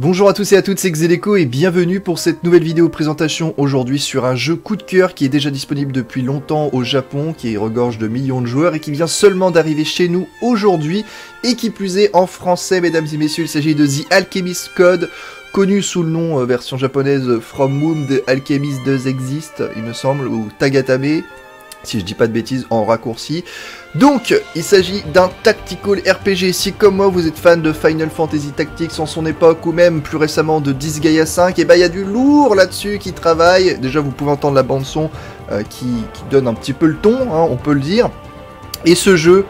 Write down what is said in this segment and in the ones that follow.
Bonjour à tous et à toutes, c'est Xeleco et bienvenue pour cette nouvelle vidéo présentation aujourd'hui sur un jeu coup de cœur qui est déjà disponible depuis longtemps au Japon, qui regorge de millions de joueurs et qui vient seulement d'arriver chez nous aujourd'hui et qui plus est en français mesdames et messieurs, il s'agit de The Alchemist Code, connu sous le nom euh, version japonaise From Moon The Alchemist 2 Exist, il me semble, ou Tagatame, si je dis pas de bêtises, en raccourci. Donc, il s'agit d'un tactical RPG. Si comme moi vous êtes fan de Final Fantasy Tactics en son époque, ou même plus récemment de Disgaea 5, et bah il y a du lourd là-dessus qui travaille. Déjà, vous pouvez entendre la bande son euh, qui, donne un petit peu le ton, hein, on peut le dire. Et ce jeu,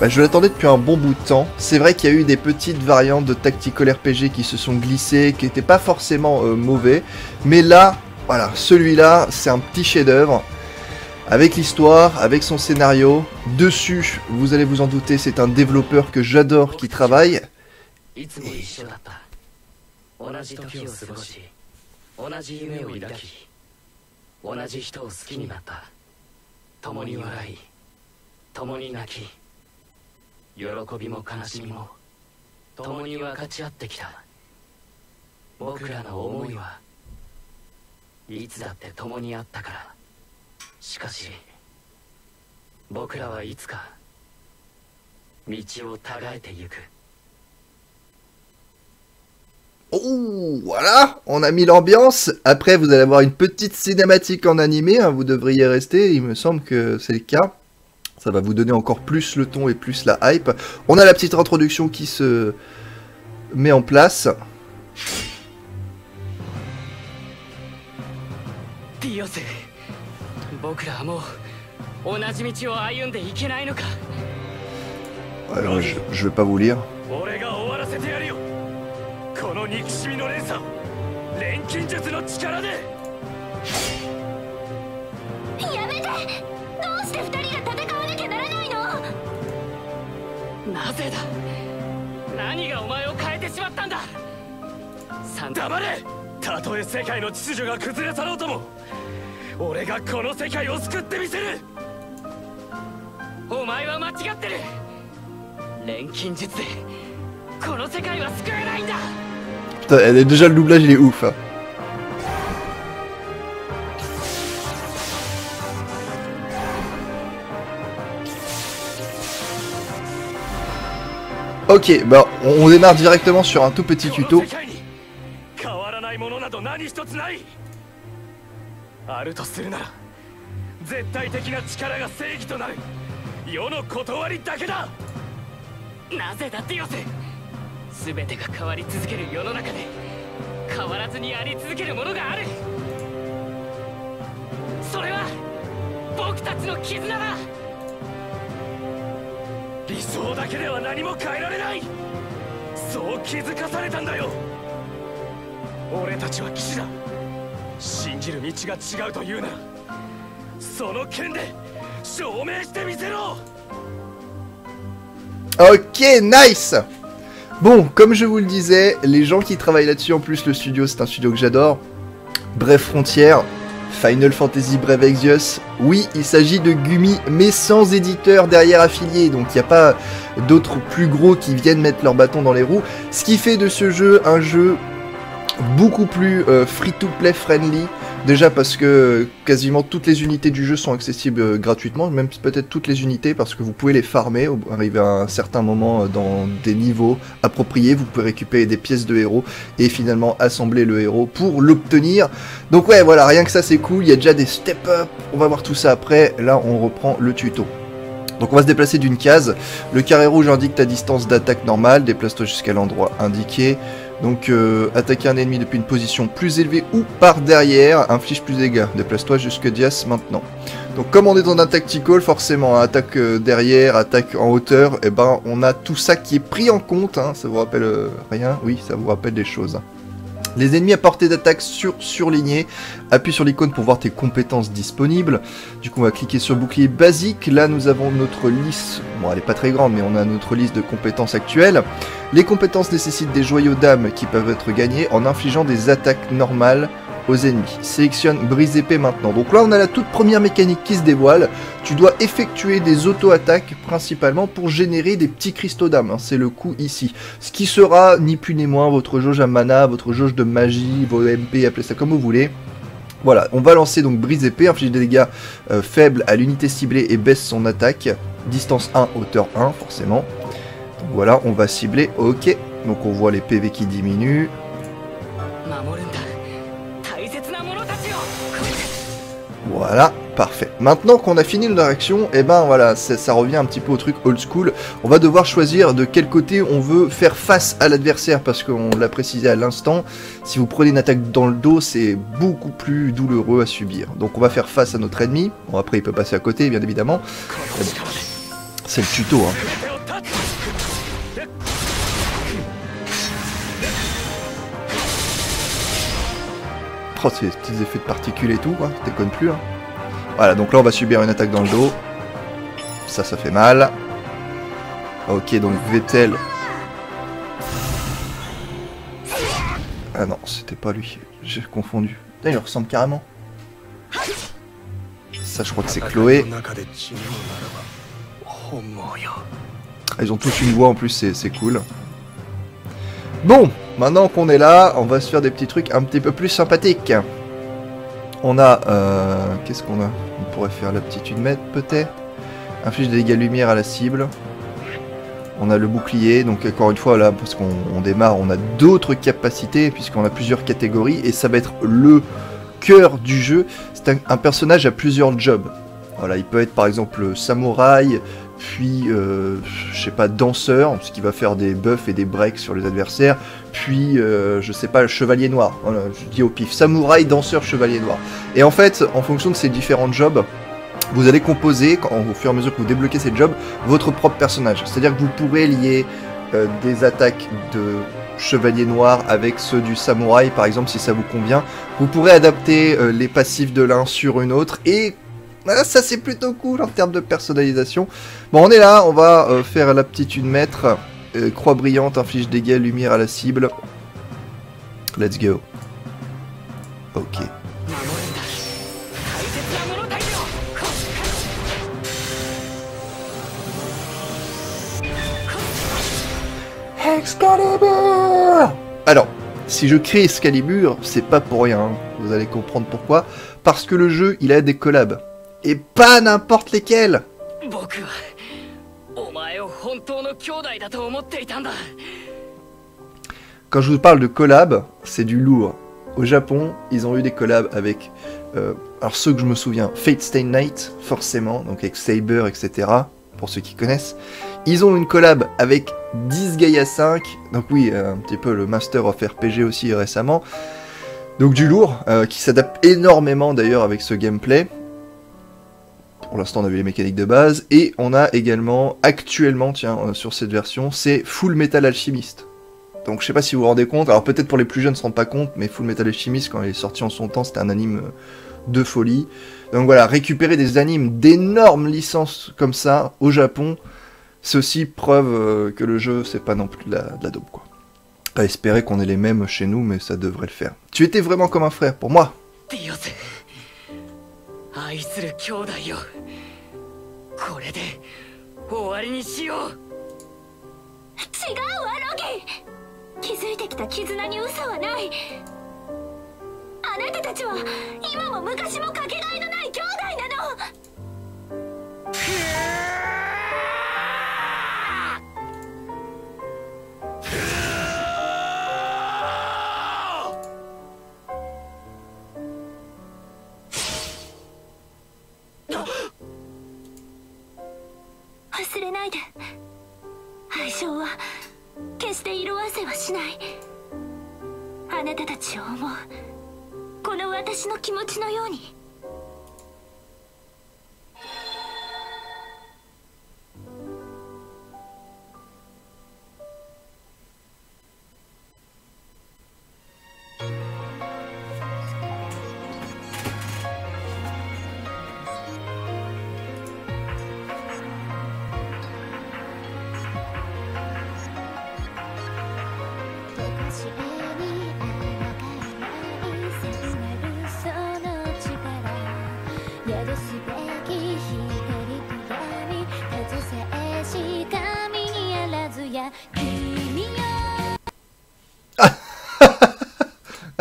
bah, je l'attendais depuis un bon bout de temps. C'est vrai qu'il y a eu des petites variantes de tactical RPG qui se sont glissées, qui n'étaient pas forcément euh, mauvais. Mais là, voilà, celui-là, c'est un petit chef-d'œuvre avec l'histoire, avec son scénario. Dessus, vous allez vous en douter, c'est un développeur que j'adore qui travaille. 喜びも悲しみも共に分かち合ってきた僕らの思いはいつだって共にあったからしかし僕らはいつか道をたがえてゆく Oh, voilà, on a mis l'ambiance. Après, vous allez avoir une petite cinématique en animé. Hein, vous devriez rester. Il me semble que c'est le cas. Ça va vous donner encore plus le ton et plus la hype. On a la petite introduction qui se met en place. 僕らはもう同じ道を歩んでいけないのか Alors, je, je vais pas vous lire. 俺がこの世界を救ってみせるお前は間違ってる錬金術でこの世界は救えないんだ Putain, déjà le doublage il est ouf. Hein. Ok, bah on démarre directement sur un tout petit tuto. あるとするなら絶対的な力が正義となる。世の断りだけだ。なぜだってよせ。全てが変わり続ける世の中で変わらずにあり続けるものがある。それは僕たちの絆だ。理想だけでは何も変えられない。そう気づかされたんだよ。俺たちは騎士だ。信じる道が違うというならその剣で証明してみせろ Ok, nice Bon, comme je vous le disais, les gens qui travaillent là-dessus, en plus le studio, c'est un studio que j'adore. Bref Frontière, Final Fantasy Brave Exvius, oui, il s'agit de Gumi, mais sans éditeur derrière affilié, donc il n'y a pas d'autres plus gros qui viennent mettre leur bâton dans les roues. Ce qui fait de ce jeu un jeu beaucoup plus euh, free-to-play friendly. Déjà parce que quasiment toutes les unités du jeu sont accessibles euh, gratuitement, même peut-être toutes les unités parce que vous pouvez les farmer, arriver à un certain moment euh, dans des niveaux appropriés, vous pouvez récupérer des pièces de héros et finalement assembler le héros pour l'obtenir. Donc ouais voilà, rien que ça c'est cool, il y a déjà des step-up, on va voir tout ça après, là on reprend le tuto. Donc on va se déplacer d'une case, le carré rouge indique ta distance d'attaque normale, déplace-toi jusqu'à l'endroit indiqué, donc euh, attaquer un ennemi depuis une position plus élevée ou par derrière inflige plus de dégâts. Déplace-toi jusque Dias maintenant. Donc comme on est dans un tactical, forcément, attaque euh, derrière, attaque en hauteur, et eh ben on a tout ça qui est pris en compte. Hein. Ça vous rappelle euh, rien? Oui, ça vous rappelle des choses. Les ennemis à portée d'attaque sur surligné. Appuie sur l'icône pour voir tes compétences disponibles. Du coup, on va cliquer sur bouclier basique. Là, nous avons notre liste. Bon, elle est pas très grande, mais on a notre liste de compétences actuelles. Les compétences nécessitent des joyaux d'âme qui peuvent être gagnés en infligeant des attaques normales aux ennemis. Sélectionne brise épée maintenant. Donc là, on a la toute première mécanique qui se dévoile. Tu dois effectuer des auto-attaques principalement pour générer des petits cristaux d'âme. hein. C'est le coup ici. Ce qui sera ni plus ni moins votre jauge à mana, votre jauge de magie, vos MP, appelez ça comme vous voulez. Voilà, on va lancer donc brise épée, inflige des dégâts euh, faibles à l'unité ciblée et baisse son attaque. Distance 1, hauteur 1, forcément. Voilà, on va cibler, ok. Donc on voit les PV qui diminuent. Voilà, parfait. Maintenant qu'on a fini notre action, et eh ben voilà, ça revient un petit peu au truc old school. On va devoir choisir de quel côté on veut faire face à l'adversaire, parce qu'on l'a précisé à l'instant, si vous prenez une attaque dans le dos, c'est beaucoup plus douloureux à subir. Donc on va faire face à notre ennemi. Bon après il peut passer à côté, bien évidemment. C'est le tuto, hein. Oh, ces petits effets de particules et tout, quoi. Déconne plus, hein. Voilà, donc là, on va subir une attaque dans le dos. Ça, ça fait mal. Ok, donc Vettel... Ah non, c'était pas lui. J'ai confondu. Là, il ressemble carrément. Ça, je crois que c'est Chloé. Ils ont tous une voix en plus, c'est cool. Bon, maintenant qu'on est là, on va se faire des petits trucs un petit peu plus sympathiques. On a... Euh, Qu'est-ce qu'on a? On pourrait faire l'aptitude mètre peut-être? Inflige des dégâts lumière à la cible. On a le bouclier, donc encore une fois là, parce qu'on on démarre, on a d'autres capacités, puisqu'on a plusieurs catégories, et ça va être le cœur du jeu. C'est un personnage à plusieurs jobs. Voilà, il peut être par exemple samouraï, puis euh, je sais pas danseur, ce qui va faire des buffs et des breaks sur les adversaires, puis euh, je sais pas chevalier noir. Voilà, je dis au pif, samouraï, danseur, chevalier noir. Et en fait, en fonction de ces différents jobs, vous allez composer, quand, au fur et à mesure que vous débloquez ces jobs, votre propre personnage. C'est-à-dire que vous pourrez lier euh, des attaques de chevalier noir avec ceux du samouraï, par exemple, si ça vous convient. Vous pourrez adapter les passifs de l'un sur une autre et ah, ça c'est plutôt cool en termes de personnalisation. Bon, on est là, on va euh, faire l'aptitude maître. Euh, croix brillante, inflige dégâts, lumière à la cible. Let's go. Ok. Excalibur Alors, si je crée Excalibur, c'est pas pour rien, hein. vous allez comprendre pourquoi. Parce que le jeu, il a des collabs. Et pas n'importe lesquels Quand je vous parle de collab, c'est du lourd. Au Japon, ils ont eu des collabs avec, euh, alors ceux que je me souviens, Fate Stay Night, forcément, donc avec Saber, etc., pour ceux qui connaissent. Ils ont une collab avec 10 Gaia 5, donc oui, euh, un petit peu le Master of RPG aussi récemment. Donc du lourd, euh, qui s'adapte énormément d'ailleurs avec ce gameplay. Pour l'instant, on a vu les mécaniques de base. Et on a également, actuellement, tiens, euh, sur cette version, c'est Full Metal Alchemist. Donc je sais pas si vous vous rendez compte, alors peut-être pour les plus jeunes ne se rendent pas compte, mais Full Metal Alchemist quand il est sorti en son temps c'était un anime euh, de folie. Donc voilà, récupérer des animes d'énormes licences comme ça au Japon, c'est aussi preuve euh, que le jeu c'est pas non plus de la, de la quoi. À espérer qu'on ait les mêmes chez nous, mais ça devrait le faire. Tu étais vraiment comme un frère pour moi. 愛する兄弟よ。これで終わりにしよう。違うわロギ気づいてきた絆に嘘はない。あなたたちは今も昔もかけがえの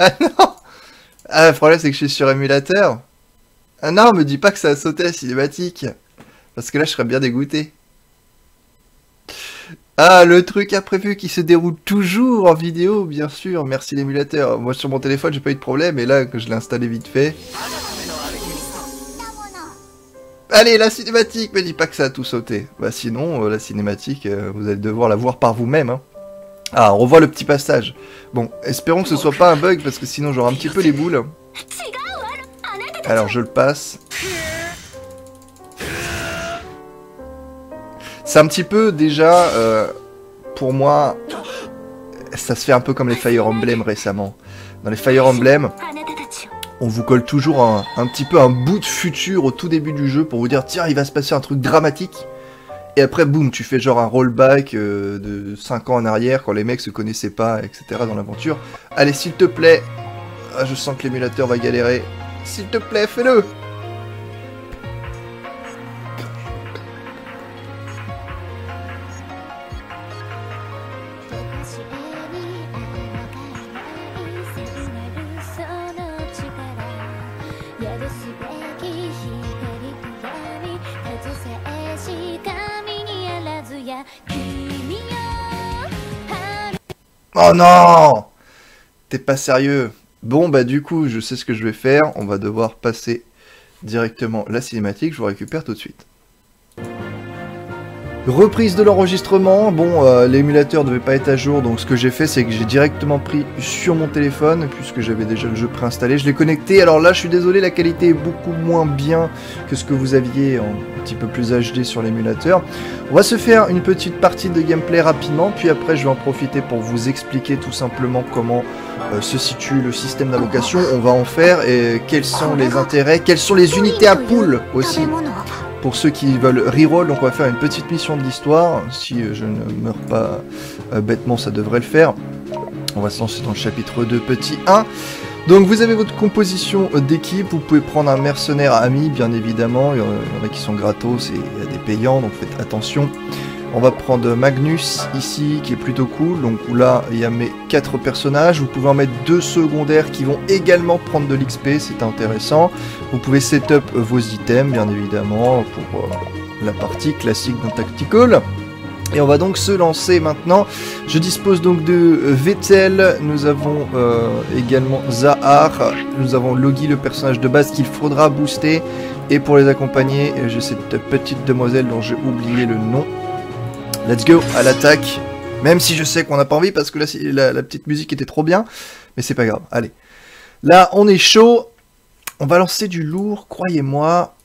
Ah non Ah, le problème c'est que je suis sur émulateur. Ah non, me dis pas que ça a sauté la cinématique. Parce que là, je serais bien dégoûté. Ah, le truc imprévu qui se déroule toujours en vidéo, bien sûr. Merci l'émulateur. Moi, sur mon téléphone, j'ai pas eu de problème. Et là, que je l'ai installé vite fait. Allez, la cinématique Me dis pas que ça a tout sauté. Bah sinon, euh, la cinématique, euh, vous allez devoir la voir par vous-même. Hein. Ah, on revoit le petit passage. Bon, espérons que ce soit pas un bug, parce que sinon j'aurai un petit peu les boules. Alors, je le passe. C'est un petit peu déjà, euh, pour moi, ça se fait un peu comme les Fire Emblem récemment. Dans les Fire Emblem, on vous colle toujours un, petit peu un bout de futur au tout début du jeu pour vous dire tiens il va se passer un truc dramatique. Et après boum tu fais genre un rollback euh, de 5 ans en arrière quand les mecs se connaissaient pas etc dans l'aventure. Allez s'il te plaît, ah, je sens que l'émulateur va galérer. S'il te plaît fais-le Oh non! T'es pas sérieux. Bon bah du coup je sais ce que je vais faire, on va devoir passer directement la cinématique, je vous récupère tout de suite. Reprise de l'enregistrement, bon euh, l'émulateur devait pas être à jour donc ce que j'ai fait c'est que j'ai directement pris sur mon téléphone puisque j'avais déjà le jeu préinstallé, je l'ai connecté, alors là je suis désolé la qualité est beaucoup moins bien que ce que vous aviez en un petit peu plus HD sur l'émulateur. On va se faire une petite partie de gameplay rapidement puis après je vais en profiter pour vous expliquer tout simplement comment euh, se situe le système d'invocation, on va en faire et quels sont les intérêts, quelles sont les unités à poule aussi pour ceux qui veulent reroll, donc on va faire une petite mission de l'histoire. Si je ne meurs pas euh, bêtement, ça devrait le faire. On va se lancer dans le chapitre 2, petit 1. Donc vous avez votre composition euh, d'équipe, vous pouvez prendre un mercenaire ami, bien évidemment. Il y en a qui sont gratos et il y a des payants, donc faites attention. On va prendre Magnus ici, qui est plutôt cool. Donc là, il y a mes quatre personnages. Vous pouvez en mettre deux secondaires qui vont également prendre de l'XP, c'est intéressant. Vous pouvez setup vos items, bien évidemment, pour euh, la partie classique d'un tactical. Et on va donc se lancer maintenant. Je dispose donc de Vettel, nous avons euh, également Zahar, nous avons Logi, le personnage de base qu'il faudra booster. Et pour les accompagner, j'ai cette petite demoiselle dont j'ai oublié le nom. Let's go, à l'attaque. Même si je sais qu'on n'a pas envie parce que la, la, petite musique était trop bien. Mais c'est pas grave, allez. Là, on est chaud. On va lancer du lourd, croyez-moi.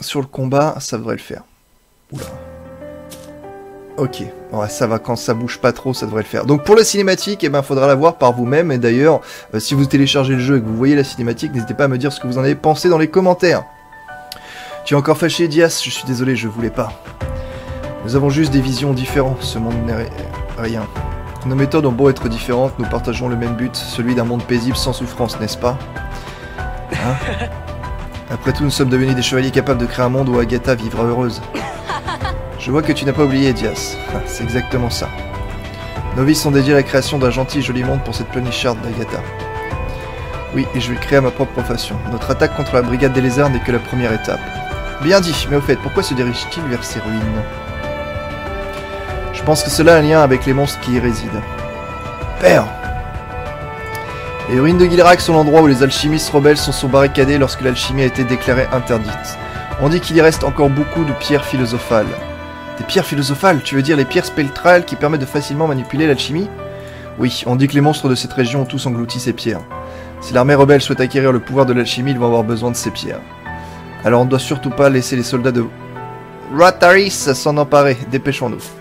Sur le combat, ça devrait le faire. Oula. Ok, ça va, quand ça bouge pas trop, ça devrait le faire. Donc pour la cinématique, eh ben, faudra la voir par vous-même. Et d'ailleurs, euh, si vous téléchargez le jeu et que vous voyez la cinématique, n'hésitez pas à me dire ce que vous en avez pensé dans les commentaires. Tu es encore fâché, Dias? Je suis désolé, je voulais pas. Nous avons juste des visions différentes, ce monde n'est rien. Nos méthodes ont beau être différentes, nous partageons le même but, celui d'un monde paisible sans souffrance, n'est-ce pas? Hein? Après tout, nous sommes devenus des chevaliers capables de créer un monde où Agatha vivra heureuse. Je vois que tu n'as pas oublié, Dias. Ah, c'est exactement ça. Nos vies sont dédiées à la création d'un gentil joli monde pour cette plenicharde d'Agatha. Oui, et je vais créer à ma propre profession. Notre attaque contre la brigade des lézards n'est que la première étape. Bien dit, mais au fait, pourquoi se dirige-t-il vers ces ruines? Pense que cela a un lien avec les monstres qui y résident. Père Les ruines de Gilrak sont l'endroit où les alchimistes rebelles sont, sont barricadés lorsque l'alchimie a été déclarée interdite. On dit qu'il y reste encore beaucoup de pierres philosophales. Des pierres philosophales Tu veux dire les pierres spectrales qui permettent de facilement manipuler l'alchimie? Oui, on dit que les monstres de cette région ont tous englouti ces pierres. Si l'armée rebelle souhaite acquérir le pouvoir de l'alchimie, ils vont avoir besoin de ces pierres. Alors on ne doit surtout pas laisser les soldats de Rataris s'en emparer. Dépêchons-nous.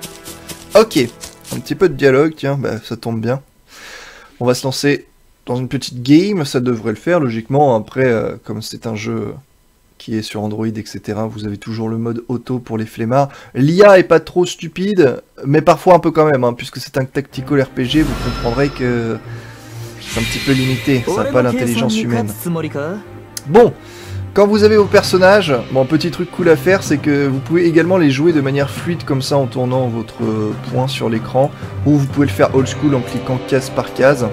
Ok, un petit peu de dialogue, tiens, bah, ça tombe bien. On va se lancer dans une petite game, ça devrait le faire logiquement. Après, euh, comme c'est un jeu qui est sur Android, etc., vous avez toujours le mode auto pour les flemmards. L'IA est pas trop stupide, mais parfois un peu quand même, hein, puisque c'est un tactical RPG, vous comprendrez que c'est un petit peu limité, ça n'a pas l'intelligence humaine. Bon, quand vous avez vos personnages, bon petit truc cool à faire c'est que vous pouvez également les jouer de manière fluide comme ça en tournant votre point sur l'écran ou vous pouvez le faire old school en cliquant case par case.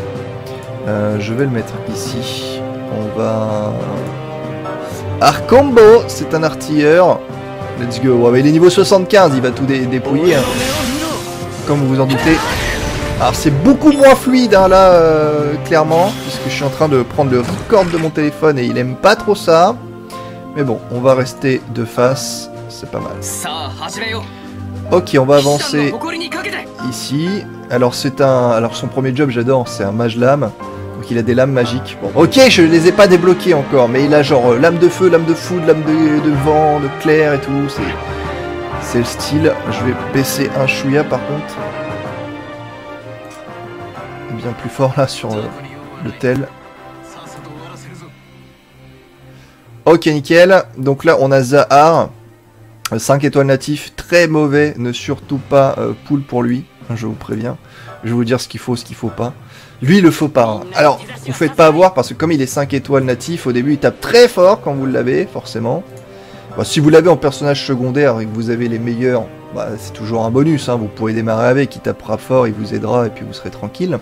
Euh, je vais le mettre ici. On va... Arcombo, c'est un artilleur. Let's go. Ouais, il est niveau 75, il va tout dé- dépouiller. hein. Comme vous vous en doutez. Alors c'est beaucoup moins fluide hein, là, euh, clairement, puisque je suis en train de prendre le record de mon téléphone et il aime pas trop ça. Mais bon, on va rester de face, c'est pas mal. Ok, on va avancer ici. Alors c'est un... Alors son premier job, j'adore, c'est un mage lame. Donc il a des lames magiques. Bon, ok, je les ai pas débloquées encore, mais il a genre euh, lame de feu, lame de foudre, lame de, vent, de clair et tout. C'est le style. Je vais baisser un chouïa par contre. Bien plus fort là sur euh, le tel. Ok, nickel. Donc là, on a Zahar. 5 étoiles natif, très mauvais. Ne surtout pas euh, pool pour lui. Je vous préviens. Je vais vous dire ce qu'il faut, ce qu'il faut pas. Lui, il le faut pas. Alors, vous faites pas avoir parce que comme il est 5 étoiles natif, au début, il tape très fort quand vous l'avez, forcément. Bah, si vous l'avez en personnage secondaire et que vous avez les meilleurs, bah, c'est toujours un bonus. hein. Vous pourrez démarrer avec. Il tapera fort, il vous aidera et puis vous serez tranquille.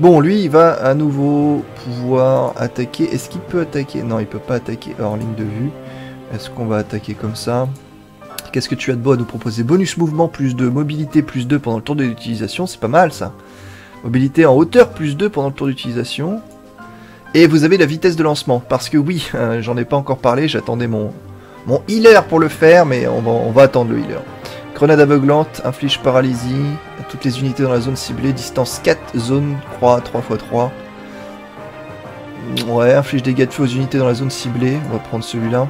Bon, lui, il va à nouveau pouvoir attaquer. Est-ce qu'il peut attaquer? Non, il peut pas attaquer hors ligne de vue. Est-ce qu'on va attaquer comme ça? Qu'est-ce que tu as de beau à nous proposer? Bonus mouvement plus 2, mobilité plus 2 pendant le tour de l'utilisation, c'est pas mal ça. Mobilité en hauteur plus 2 pendant le tour d'utilisation. Et vous avez la vitesse de lancement, parce que oui, j'en ai pas encore parlé, j'attendais mon, mon healer pour le faire, mais on va attendre le healer. Grenade aveuglante, inflige paralysie à toutes les unités dans la zone ciblée, distance 4, zone croix 3 x 3. Ouais, inflige dégâts de feu aux unités dans la zone ciblée, on va prendre celui-là.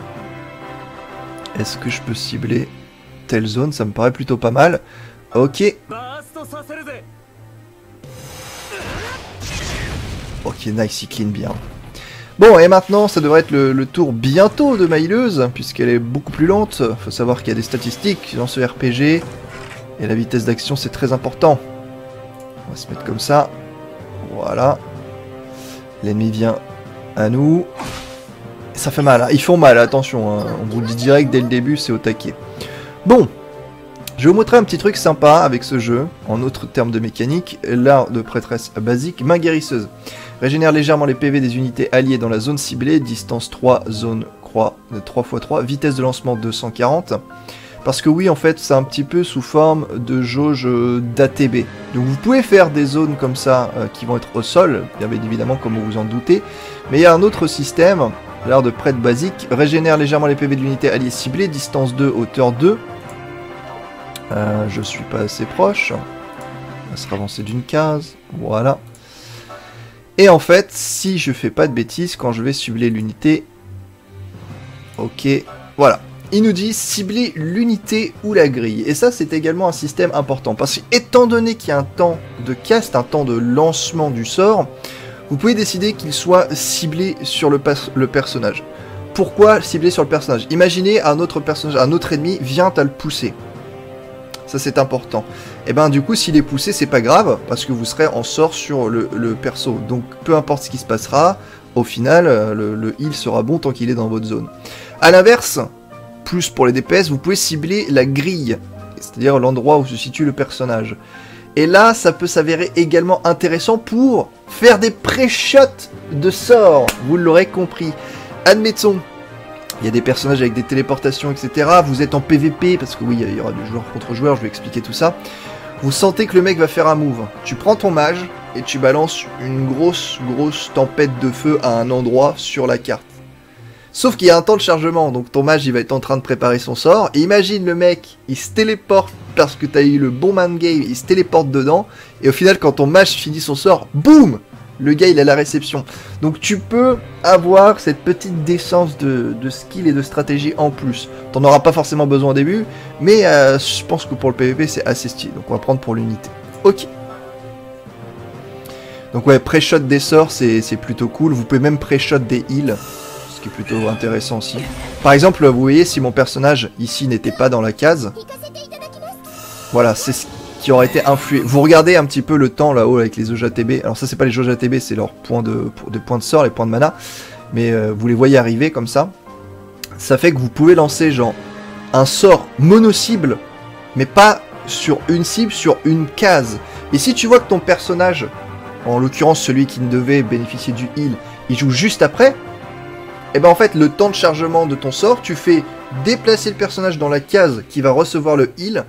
Est-ce que je peux cibler telle zone? Ça me paraît plutôt pas mal. Ok. Ok, nice, il clean bien. Bon, et maintenant, ça devrait être le, tour bientôt de Maïleuse, puisqu'elle est beaucoup plus lente. Faut savoir qu'il y a des statistiques dans ce RPG, et la vitesse d'action, c'est très important. On va se mettre comme ça. Voilà. L'ennemi vient à nous. Ça fait mal, hein. ils font mal, attention, hein. on vous le dit direct dès le début, c'est au taquet. Bon, je vais vous montrer un petit truc sympa avec ce jeu, en autres termes de mécanique, l'art de prêtresse basique, main guérisseuse. Régénère légèrement les PV des unités alliées dans la zone ciblée, distance 3, zone croix de 3x3, vitesse de lancement 240. Parce que oui, en fait, c'est un petit peu sous forme de jauge euh, d'ATB. Donc vous pouvez faire des zones comme ça euh, qui vont être au sol, bien évidemment comme vous vous en doutez. Mais il y a un autre système, l'art de prêtre basique, régénère légèrement les PV de l'unité alliée ciblée, distance 2, hauteur 2. Euh, je suis pas assez proche. On va se ravancer d'une case. Voilà. Et en fait, si je fais pas de bêtises, quand je vais cibler l'unité... Ok, voilà. Il nous dit cibler l'unité ou la grille. Et ça, c'est également un système important. Parce que, étant donné qu'il y a un temps de cast, un temps de lancement du sort, vous pouvez décider qu'il soit ciblé sur le, le personnage. Pourquoi cibler sur le personnage? Imaginez un autre personnage, un autre ennemi vient à le pousser. Ça c'est important. Et ben du coup s'il est poussé c'est pas grave parce que vous serez en sort sur le, le perso. Donc peu importe ce qui se passera, au final euh, le, le heal sera bon tant qu'il est dans votre zone. A l'inverse, plus pour les DPS, vous pouvez cibler la grille, c'est-à-dire l'endroit où se situe le personnage. Et là ça peut s'avérer également intéressant pour faire des pré-shots de sorts, vous l'aurez compris. Admettons, il y a des personnages avec des téléportations, etc. Vous êtes en PVP, parce que oui, il y aura du joueur contre joueur, je vais expliquer tout ça. Vous sentez que le mec va faire un move. Tu prends ton mage et tu balances une grosse, grosse tempête de feu à un endroit sur la carte. Sauf qu'il y a un temps de chargement, donc ton mage il va être en train de préparer son sort. Et imagine le mec, il se téléporte parce que t'as eu le bon man game, il se téléporte dedans. Et au final, quand ton mage finit son sort, boum Le gars il a la réception. Donc tu peux avoir cette petite décence de, de skill et de stratégie en plus. T'en auras pas forcément besoin au début, mais euh, je pense que pour le PvP c'est assez stylé. Donc on va prendre pour l'unité. Ok. Donc ouais, pré-shot des sorts c'est plutôt cool. Vous pouvez même pré-shot des heals, ce qui est plutôt intéressant aussi. Par exemple, vous voyez si mon personnage ici n'était pas dans la case, voilà, c'est ce qui aurait été influé. Vous regardez un petit peu le temps là-haut avec les ATB. Alors ça c'est pas les ATB, c'est leurs points de, points de sort, les points de mana. Mais euh, vous les voyez arriver comme ça. Ça fait que vous pouvez lancer genre un sort mono-cible, mais pas sur une cible, sur une case. Et si tu vois que ton personnage en l'occurrence celui qui ne devait bénéficier du heal, il joue juste après, et ben en fait le temps de chargement de ton sort, tu fais déplacer le personnage dans la case qui va recevoir le heal,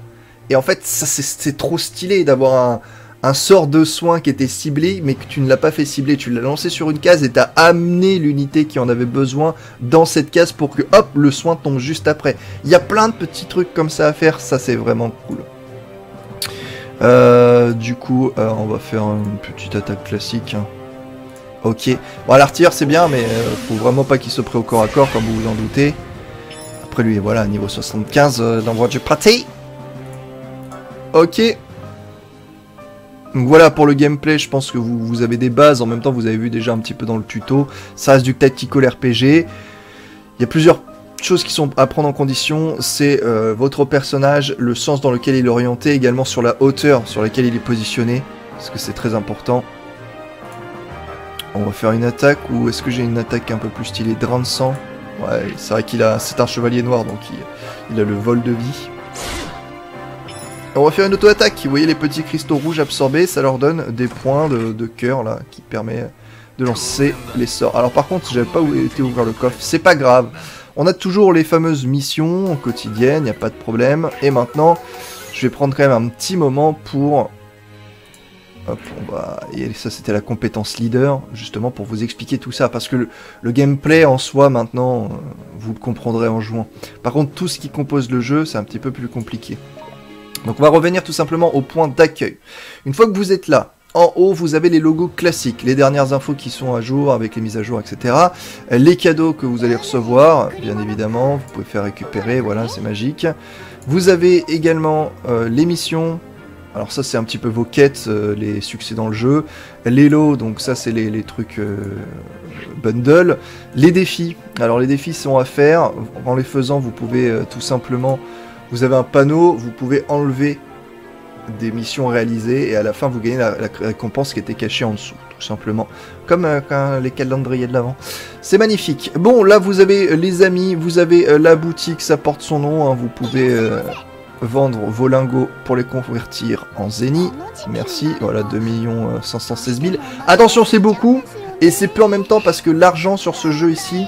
et en fait ça c'est- trop stylé d'avoir un, sort de soin qui était ciblé, mais que tu ne l'as pas fait cibler, tu l'as lancé sur une case et t'as amené l'unité qui en avait besoin dans cette case pour que hop le soin tombe juste après. Il y a plein de petits trucs comme ça à faire, ça c'est vraiment cool. Euh, du coup, euh, on va faire une petite attaque classique. hein. Ok. Bon, l'artilleur c'est bien, mais euh, faut vraiment pas qu'il se prenne au corps à corps, comme vous vous en doutez. Après lui, voilà, niveau 75 euh, d'envoi du party. Ok. Donc voilà pour le gameplay, je pense que vous, avez des bases, en même temps vous avez vu déjà un petit peu dans le tuto. Ça reste du tactical RPG. Il y a plusieurs choses qui sont à prendre en condition, c'est euh, votre personnage, le sens dans lequel il est orienté, également sur la hauteur sur laquelle il est positionné, parce que c'est très important. On va faire une attaque, ou est-ce que j'ai une attaque un peu plus stylée? Drain de sang Ouais, c'est vrai qu'il a, c'est un chevalier noir, donc il a le vol de vie. On va faire une auto-attaque. Vous voyez les petits cristaux rouges absorbés, ça leur donne des points de, cœur là, qui permet de lancer les sorts. Alors par contre, j'avais pas été ouvrir le coffre, c'est pas grave. On a toujours les fameuses missions quotidiennes, y a pas de problème. Et maintenant, je vais prendre quand même un petit moment pour Hop, on va... Et ça, c'était la compétence leader, justement, pour vous expliquer tout ça. Parce que le, le gameplay en soi, maintenant, euh, vous le comprendrez en jouant. Par contre, tout ce qui compose le jeu, c'est un petit peu plus compliqué. Donc on va revenir tout simplement au point d'accueil. Une fois que vous êtes là, en haut, vous avez les logos classiques, les dernières infos qui sont à jour avec les mises à jour, etc. Les cadeaux que vous allez recevoir, bien évidemment, vous pouvez faire récupérer, voilà, c'est magique. Vous avez également euh, les missions. Alors ça c'est un petit peu vos quêtes, euh, les succès dans le jeu. Les lots, donc ça c'est les, les trucs euh, bundle. Les défis. Alors les défis sont à faire. En les faisant, vous pouvez euh, tout simplement... Vous avez un panneau, vous pouvez enlever des missions réalisées et à la fin vous gagnez la, récompense qui était cachée en dessous, tout simplement. Comme euh, quand les calendriers de l'avant. C'est magnifique. Bon, là vous avez euh, les amis, vous avez euh, la boutique, ça porte son nom, hein, vous pouvez vendre vos lingots pour les convertir en zénith. Merci, voilà 2 516 000. Attention, c'est beaucoup et c'est peu en même temps parce que l'argent sur ce jeu ici,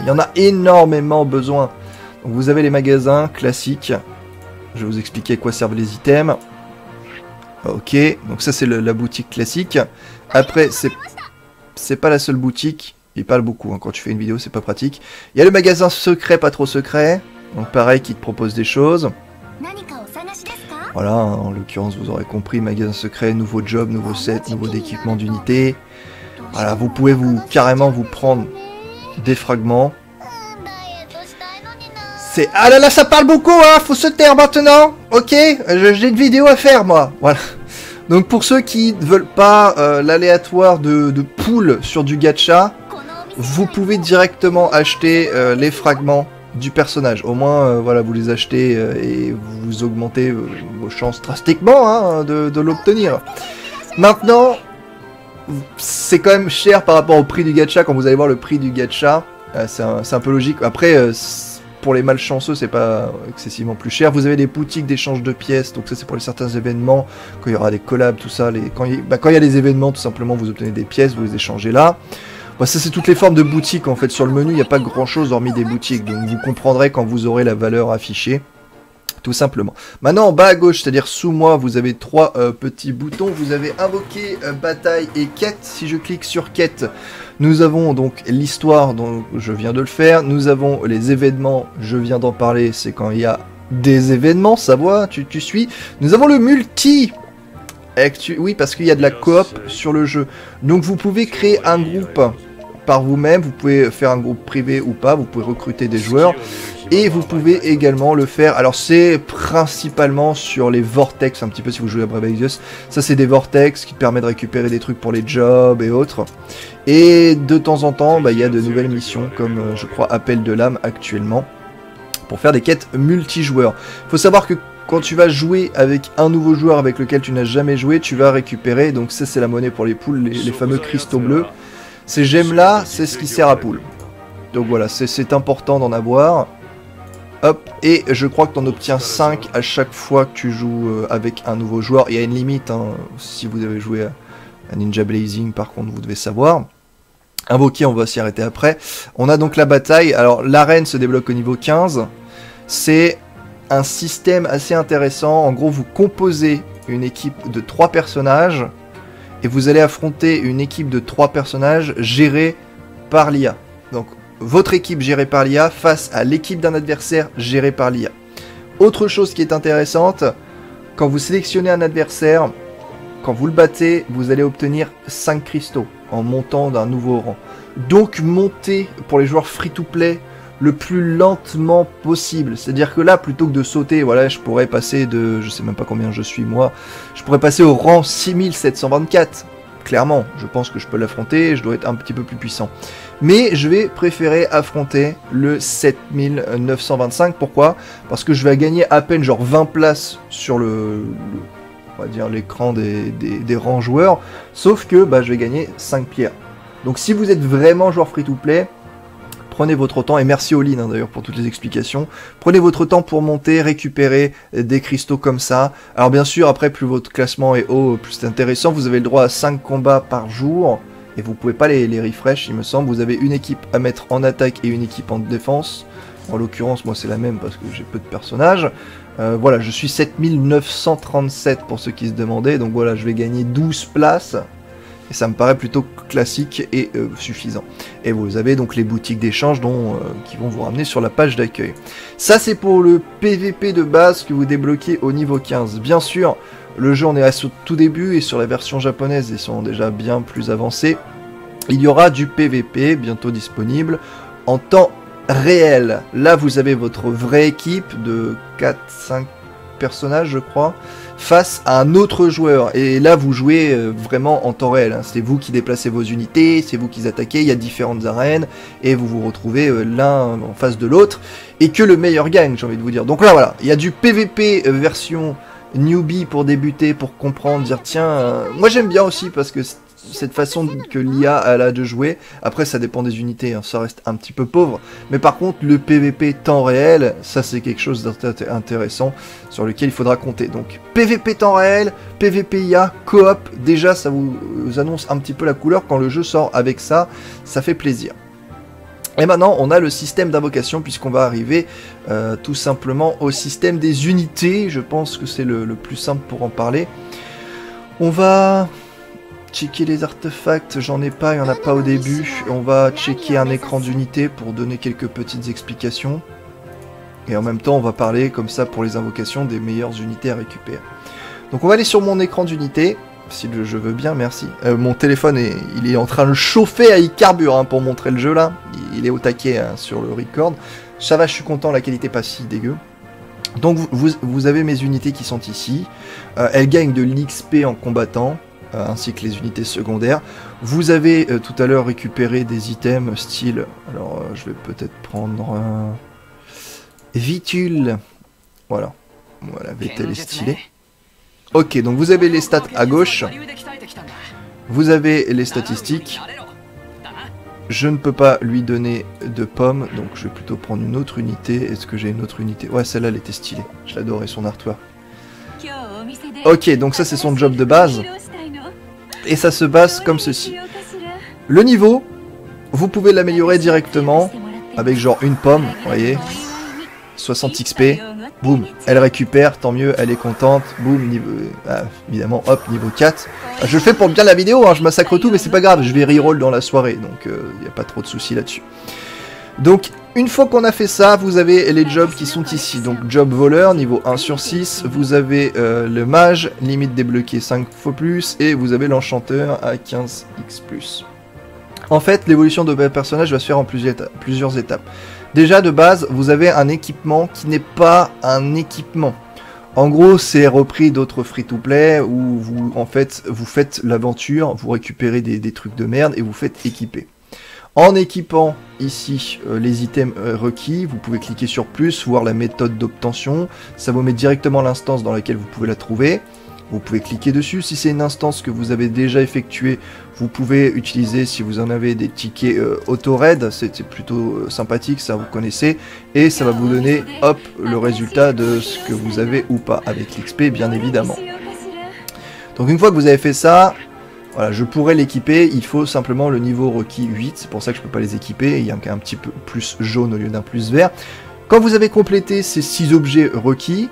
il y en a énormément besoin. Vous avez les magasins classiques. Je vais vous expliquer à quoi servent les items. Ok, donc ça c'est la boutique classique. Après, c'est pas la seule boutique. Il parle beaucoup, hein. quand tu fais une vidéo c'est pas pratique. Il y a le magasin secret, pas trop secret. Donc pareil, qui te propose des choses. Voilà, hein, en l'occurrence vous aurez compris, magasin secret, nouveau job, nouveau set, nouveau d'équipement d'unité. Voilà, vous pouvez vous carrément vous prendre des fragments ah là là, ça parle beaucoup, hein Faut se taire maintenant Ok J'ai une vidéo à faire, moi. Voilà. Donc pour ceux qui ne veulent pas euh, l'aléatoire de, poule sur du gacha, vous pouvez directement acheter euh, les fragments du personnage. Au moins, euh, voilà, vous les achetez et vous augmentez vos chances drastiquement hein, de, l'obtenir. Maintenant, c'est quand même cher par rapport au prix du gacha. Quand vous allez voir le prix du gacha, c'est un, un, peu logique. Après, pour les malchanceux, c'est pas excessivement plus cher. Vous avez des boutiques d'échange de pièces, donc ça c'est pour les certains événements, quand il y aura des collabs, tout ça. Les, quand, il, bah, y a des événements, tout simplement, vous obtenez des pièces, vous les échangez là. Bah, ça c'est toutes les formes de boutiques en fait. Sur le menu, il n'y a pas grand chose hormis des boutiques, donc vous comprendrez quand vous aurez la valeur affichée. Tout simplement. Maintenant, en bas à gauche, c'est-à-dire sous moi, vous avez trois euh, petits boutons. Vous avez invoqué, euh, bataille et quête. Si je clique sur quête, nous avons donc l'histoire dont je viens de le faire. Nous avons les événements, je viens d'en parler, c'est quand il y a des événements, ça voit, tu, tu suis. Nous avons le multi. Actu- Oui, parce qu'il y a de la coop sur le jeu. Donc vous pouvez créer un groupe par vous-même, vous pouvez faire un groupe privé ou pas, vous pouvez recruter des joueurs. Et vous pouvez également le faire. Alors c'est principalement sur les vortex, un petit peu si vous jouez à Brave Exvius. Ça c'est des vortex qui te permettent de récupérer des trucs pour les jobs et autres. Et de temps en temps, bah, il y a de nouvelles missions comme euh, je crois Appel de l'âme actuellement pour faire des quêtes multijoueurs. Faut savoir que quand tu vas jouer avec un nouveau joueur avec lequel tu n'as jamais joué, tu vas récupérer, donc ça c'est la monnaie pour les poules, les, les fameux cristaux bleus. Ces gemmes là, c'est ce qui sert à poule. Donc voilà, c'est important d'en avoir. Et je crois que tu en obtiens 5 à chaque fois que tu joues euh, avec un nouveau joueur. Il y a une limite, hein, si vous avez joué à, Ninja Blazing, par contre, vous devez savoir. Invoquer, on va s'y arrêter après. On a donc la bataille. Alors, l'arène se débloque au niveau 15. C'est un système assez intéressant. En gros, vous composez une équipe de 3 personnages et vous allez affronter une équipe de 3 personnages gérée par l'IA. Donc, votre équipe gérée par l'IA face à l'équipe d'un adversaire gérée par l'IA. Autre chose qui est intéressante, quand vous sélectionnez un adversaire, quand vous le battez, vous allez obtenir 5 cristaux en montant d'un nouveau rang. Donc montez pour les joueurs free-to-play le plus lentement possible. C'est-à-dire que là, plutôt que de sauter, voilà, je pourrais passer de, je sais même pas combien je suis moi, je pourrais passer au rang 6724. Clairement, je pense que je peux l'affronter, je dois être un petit peu plus puissant. Mais je vais préférer affronter le 7925. Pourquoi? Parce que je vais gagner à peine genre 20 places sur le, l'écran des rangs joueurs. Sauf que bah, je vais gagner 5 pierres. Donc si vous êtes vraiment joueur free-to-play, prenez votre temps, et merci Olin hein, d'ailleurs pour toutes les explications, prenez votre temps pour monter, récupérer euh, des cristaux comme ça. Alors bien sûr, après, plus votre classement est haut, plus c'est intéressant, vous avez le droit à 5 combats par jour, et vous pouvez pas les, les refresh, il me semble. Vous avez une équipe à mettre en attaque et une équipe en défense. En l'occurrence, moi c'est la même parce que j'ai peu de personnages. Euh, voilà, je suis 7937 pour ceux qui se demandaient, donc voilà, je vais gagner 12 places. Et ça me paraît plutôt classique et euh, suffisant. Et vous avez donc les boutiques d'échange euh, qui vont vous ramener sur la page d'accueil. Ça c'est pour le PVP de base que vous débloquez au niveau 15. Bien sûr, le jeu en est à son tout début et sur la version japonaise ils sont déjà bien plus avancés. Il y aura du PVP bientôt disponible en temps réel. Là vous avez votre vraie équipe de 4-5 personnages je crois face à un autre joueur. Et là, vous jouez euh, vraiment en temps réel. hein. C'est vous qui déplacez vos unités, c'est vous qui attaquez, il y a différentes arènes, et vous vous retrouvez euh, l'un en face de l'autre, et que le meilleur gagne, j'ai envie de vous dire. Donc là, voilà, il y a du PVP euh, version newbie pour débuter, pour comprendre, dire tiens, moi j'aime bien aussi parce que cette façon que l'IA a de jouer, après ça dépend des unités, hein, ça reste un petit peu pauvre, mais par contre le PVP temps réel, ça c'est quelque chose d'intéressant sur lequel il faudra compter. Donc PVP temps réel, PVP IA, coop, déjà ça vous annonce un petit peu la couleur quand le jeu sort avec ça, ça fait plaisir. Et maintenant on a le système d'invocation puisqu'on va arriver euh, tout simplement au système des unités, je pense que c'est le plus simple pour en parler. On va checker les artefacts, j'en ai pas, il y en a pas au début. On va checker un écran d'unité pour donner quelques petites explications. Et en même temps, on va parler comme ça pour les invocations des meilleures unités à récupérer. Donc on va aller sur mon écran d'unité, si le veut bien, merci. Euh, mon téléphone, est, il est en train de chauffer à e-carbure hein, pour montrer le jeu là. Il, est au taquet hein, sur le record. Ça va, je suis content, la qualité pas si dégueu. Donc vous, vous- avez mes unités qui sont ici. Euh, elles gagnent de l'XP en combattant, ainsi que les unités secondaires. Vous avez euh, tout à l'heure récupéré des items style... Alors euh, je vais peut-être prendre un... Vitule. Voilà. Voilà, Vettel est stylé. Ok, donc vous avez les stats à gauche. Vous avez les statistiques. Je ne peux pas lui donner de pommes, donc je vais plutôt prendre une autre unité. Est-ce que j'ai une autre unité? Ouais, celle-là, elle était stylée. Je l'adorais, son artwork. Ok, donc ça, c'est son job de base. Et ça se base comme ceci. Le niveau, vous pouvez l'améliorer directement avec genre une pomme, vous voyez. 60 XP, boum, elle récupère, tant mieux, elle est contente, boum, niveau, ah, évidemment, hop, niveau 4. Ah, Je le fais pour bien la vidéo, hein, je massacre tout, mais c'est pas grave, je vais reroll dans la soirée, donc il n'y a pas trop de soucis là-dessus. Donc, une fois qu'on a fait ça, vous avez les jobs qui sont ici. Donc, job voleur, niveau 1 sur 6, vous avez euh, le mage, limite débloqué 5 fois plus, et vous avez l'enchanteur à 15x+. En fait, l'évolution de votre personnage va se faire en plusieurs éta- plusieurs étapes. Déjà de base, vous avez un équipement qui n'est pas un équipement. En gros, c'est repris d'autres free-to-play où vous, en fait, vous faites l'aventure, vous récupérez des trucs de merde et vous faites équiper. En équipant ici euh, les items euh, requis, vous pouvez cliquer sur plus, voir la méthode d'obtention. Ça vous met directement l'instance dans laquelle vous pouvez la trouver. Vous pouvez cliquer dessus. Si c'est une instance que vous avez déjà effectuée, vous pouvez utiliser, si vous en avez des tickets euh, auto-raid, c'est plutôt sympathique, ça vous connaissez. Et ça va vous donner, hop, le résultat de ce que vous avez ou pas, avec l'XP bien évidemment. Donc une fois que vous avez fait ça, Voilà, je pourrais l'équiper, il faut simplement le niveau requis 8, c'est pour ça que je peux pas les équiper, il y a un petit peu plus jaune au lieu d'un plus vert. Quand vous avez complété ces 6 objets requis,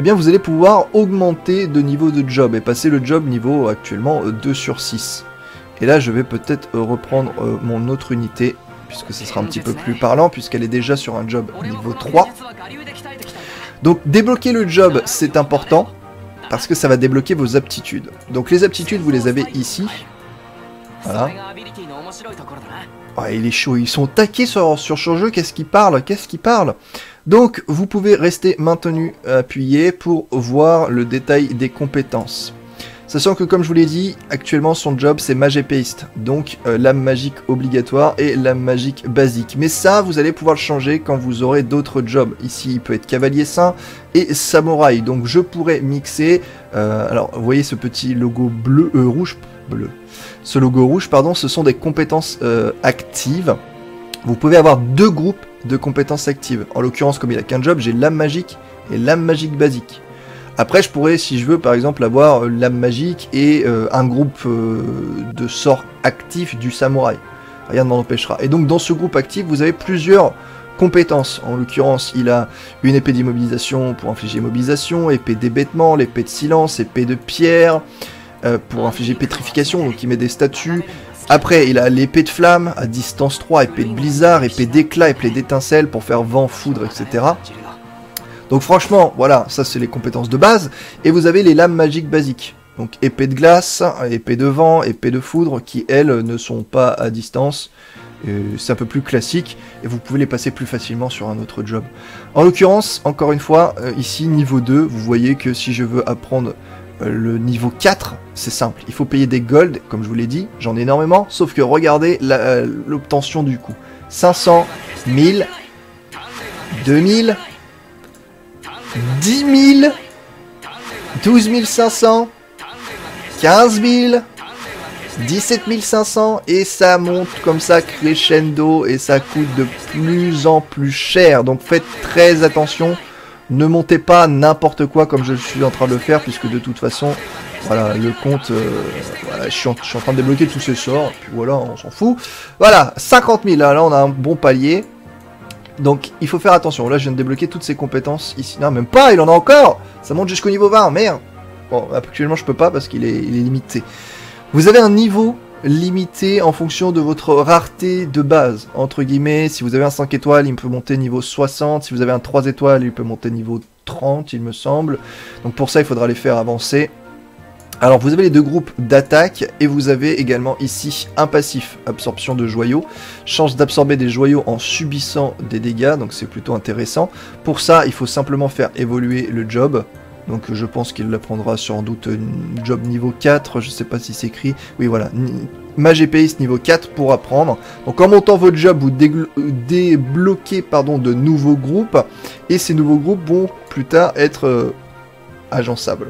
eh bien vous allez pouvoir augmenter de niveau de job et passer le job niveau actuellement 2 sur 6. Et là je vais peut-être reprendre euh, mon autre unité, puisque ce sera un petit peu plus parlant, puisqu'elle est déjà sur un job niveau 3. Donc débloquer le job c'est important, parce que ça va débloquer vos aptitudes. Donc les aptitudes vous les avez ici. Voilà. Ouais, il est chaud, ils sont taqués sur, sur jeu, qu'est-ce qu'ils parlent Qu'est-ce qu'ils parlent Donc, vous pouvez rester maintenu appuyé pour voir le détail des compétences. Sachant que, comme je vous l'ai dit, actuellement son job c'est Mage Paste, donc euh, lame magique obligatoire et lame magique basique. Mais ça, vous allez pouvoir le changer quand vous aurez d'autres jobs. Ici, il peut être cavalier saint et samouraï, donc je pourrais mixer. euh, alors, vous voyez ce petit logo bleu, euh, rouge, bleu. Ce logo rouge, pardon, ce sont des compétences euh, actives. Vous pouvez avoir deux groupes de compétences actives. En l'occurrence, comme il a qu'un job, j'ai lame magique et lame magique basique. Après, je pourrais, si je veux, par exemple, avoir euh, lame magique et euh, un groupe euh, de sorts actifs du samouraï. Rien ne m'en empêchera. Et donc, dans ce groupe actif, vous avez plusieurs compétences. En l'occurrence, il a une épée d'immobilisation pour infliger immobilisation, épée d'hébétement, l'épée de silence, épée de pierre pour infliger pétrification, donc il met des statuts. Après, il a l'épée de flamme à distance 3, épée de blizzard, épée d'éclat, épée d'étincelle pour faire vent, foudre, etc. Donc franchement, voilà, ça c'est les compétences de base. Et vous avez les lames magiques basiques. Donc épée de glace, épée de vent, épée de foudre, qui elles ne sont pas à distance. C'est un peu plus classique et vous pouvez les passer plus facilement sur un autre job. En l'occurrence, encore une fois, euh, ici niveau 2, vous voyez que si je veux apprendre euh, le niveau 4, c'est simple. Il faut payer des gold, comme je vous l'ai dit, j'en ai énormément, sauf que regardez euh, l'obtention du coup. 500, 1000, 2000, 10 000, 12 500, 15 000, 17 500 et ça monte comme ça crescendo et ça coûte de plus en plus cher. Donc faites très attention. Ne montez pas n'importe quoi comme je suis en train de le faire puisque de toute façon, voilà, le compte, euh, je suis, en, train de débloquer tous ces sorts. Puis voilà, on s'en fout. Voilà, 50 000. Là, là, on a un bon palier. Donc il faut faire attention. Là, je viens de débloquer toutes ces compétences ici. Non, même pas. Il en a encore. Ça monte jusqu'au niveau 20. Merde. Bon, actuellement, je peux pas parce qu'il est, il est limité. Vous avez un niveau limité en fonction de votre rareté de base. Entre guillemets, si vous avez un 5 étoiles, il peut monter niveau 60. Si vous avez un 3 étoiles, il peut monter niveau 30, il me semble. Donc pour ça, il faudra les faire avancer. Alors vous avez les deux groupes d'attaque et vous avez également ici un passif, absorption de joyaux, chance d'absorber des joyaux en subissant des dégâts, donc c'est plutôt intéressant. Pour ça, il faut simplement faire évoluer le job. Donc je pense qu'il l'apprendra sans doute job niveau 4, je sais pas si c'est écrit. Oui voilà, mage épéiste niveau 4 pour apprendre. Donc en montant votre job, vous débloquez pardon, de nouveaux groupes et ces nouveaux groupes vont plus tard être euh, agençables.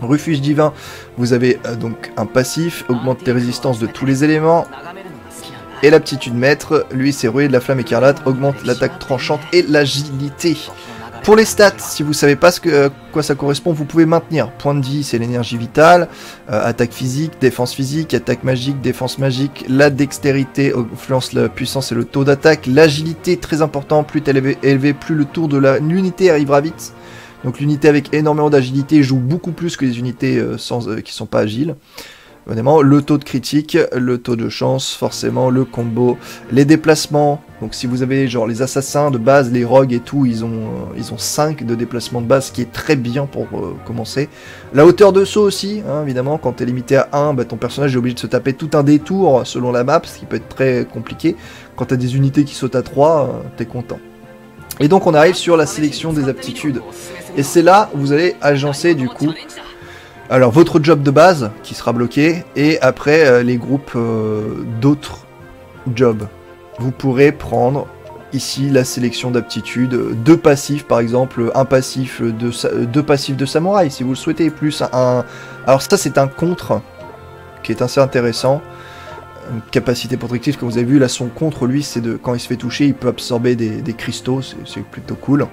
Refuge divin, vous avez euh, donc un passif, augmente les résistances de tous les éléments. Et l'aptitude maître, lui c'est rouillé de la flamme écarlate, augmente l'attaque tranchante et l'agilité. Pour les stats, si vous savez pas ce que, euh, quoi ça correspond, vous pouvez maintenir. Point de vie, c'est l'énergie vitale. euh, attaque physique, défense physique, attaque magique, défense magique. La dextérité influence la puissance et le taux d'attaque. L'agilité, très important, plus est élevé- plus le tour de l'unité arrivera vite. Donc l'unité avec énormément d'agilité joue beaucoup plus que les unités euh, sans, euh, qui sont pas agiles. Honnêtement, le taux de critique, le taux de chance, forcément, le combo, les déplacements. Donc si vous avez genre les assassins de base, les rogues et tout, ils ont euh, ils ont 5 de déplacement de base, ce qui est très bien pour euh, commencer. La hauteur de saut aussi, hein, évidemment, quand t'es limité à 1, bah, ton personnage est obligé de se taper tout un détour selon la map, ce qui peut être très compliqué. Quand t'as des unités qui sautent à 3, euh, t'es content. Et donc on arrive sur la sélection des aptitudes. Et c'est là où vous allez agencer du coup alors votre job de base qui sera bloqué et après euh, les groupes euh, d'autres jobs. Vous pourrez prendre ici la sélection d'aptitudes, euh, deux passifs par exemple, un passif de deux passifs de samouraï si vous le souhaitez, plus un. Alors ça c'est un contre qui est assez intéressant. Capacité protective comme vous avez vu là son contre lui c'est de quand il se fait toucher il peut absorber des, des cristaux, c'est plutôt cool.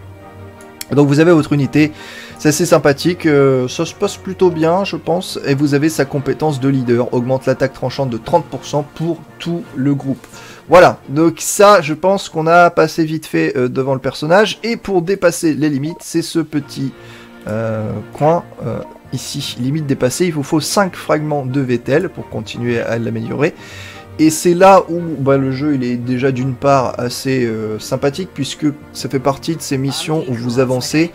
Donc vous avez votre unité, c'est assez sympathique, euh, ça se passe plutôt bien je pense, et vous avez sa compétence de leader, augmente l'attaque tranchante de 30% pour tout le groupe. Voilà, donc ça je pense qu'on a passé vite fait euh, devant le personnage, et pour dépasser les limites, c'est ce petit euh, coin ici, limite dépassée, il vous faut 5 fragments de VTL pour continuer à l'améliorer. Et c'est là où bah, le jeu il est déjà d'une part assez euh, sympathique puisque ça fait partie de ces missions où vous avancez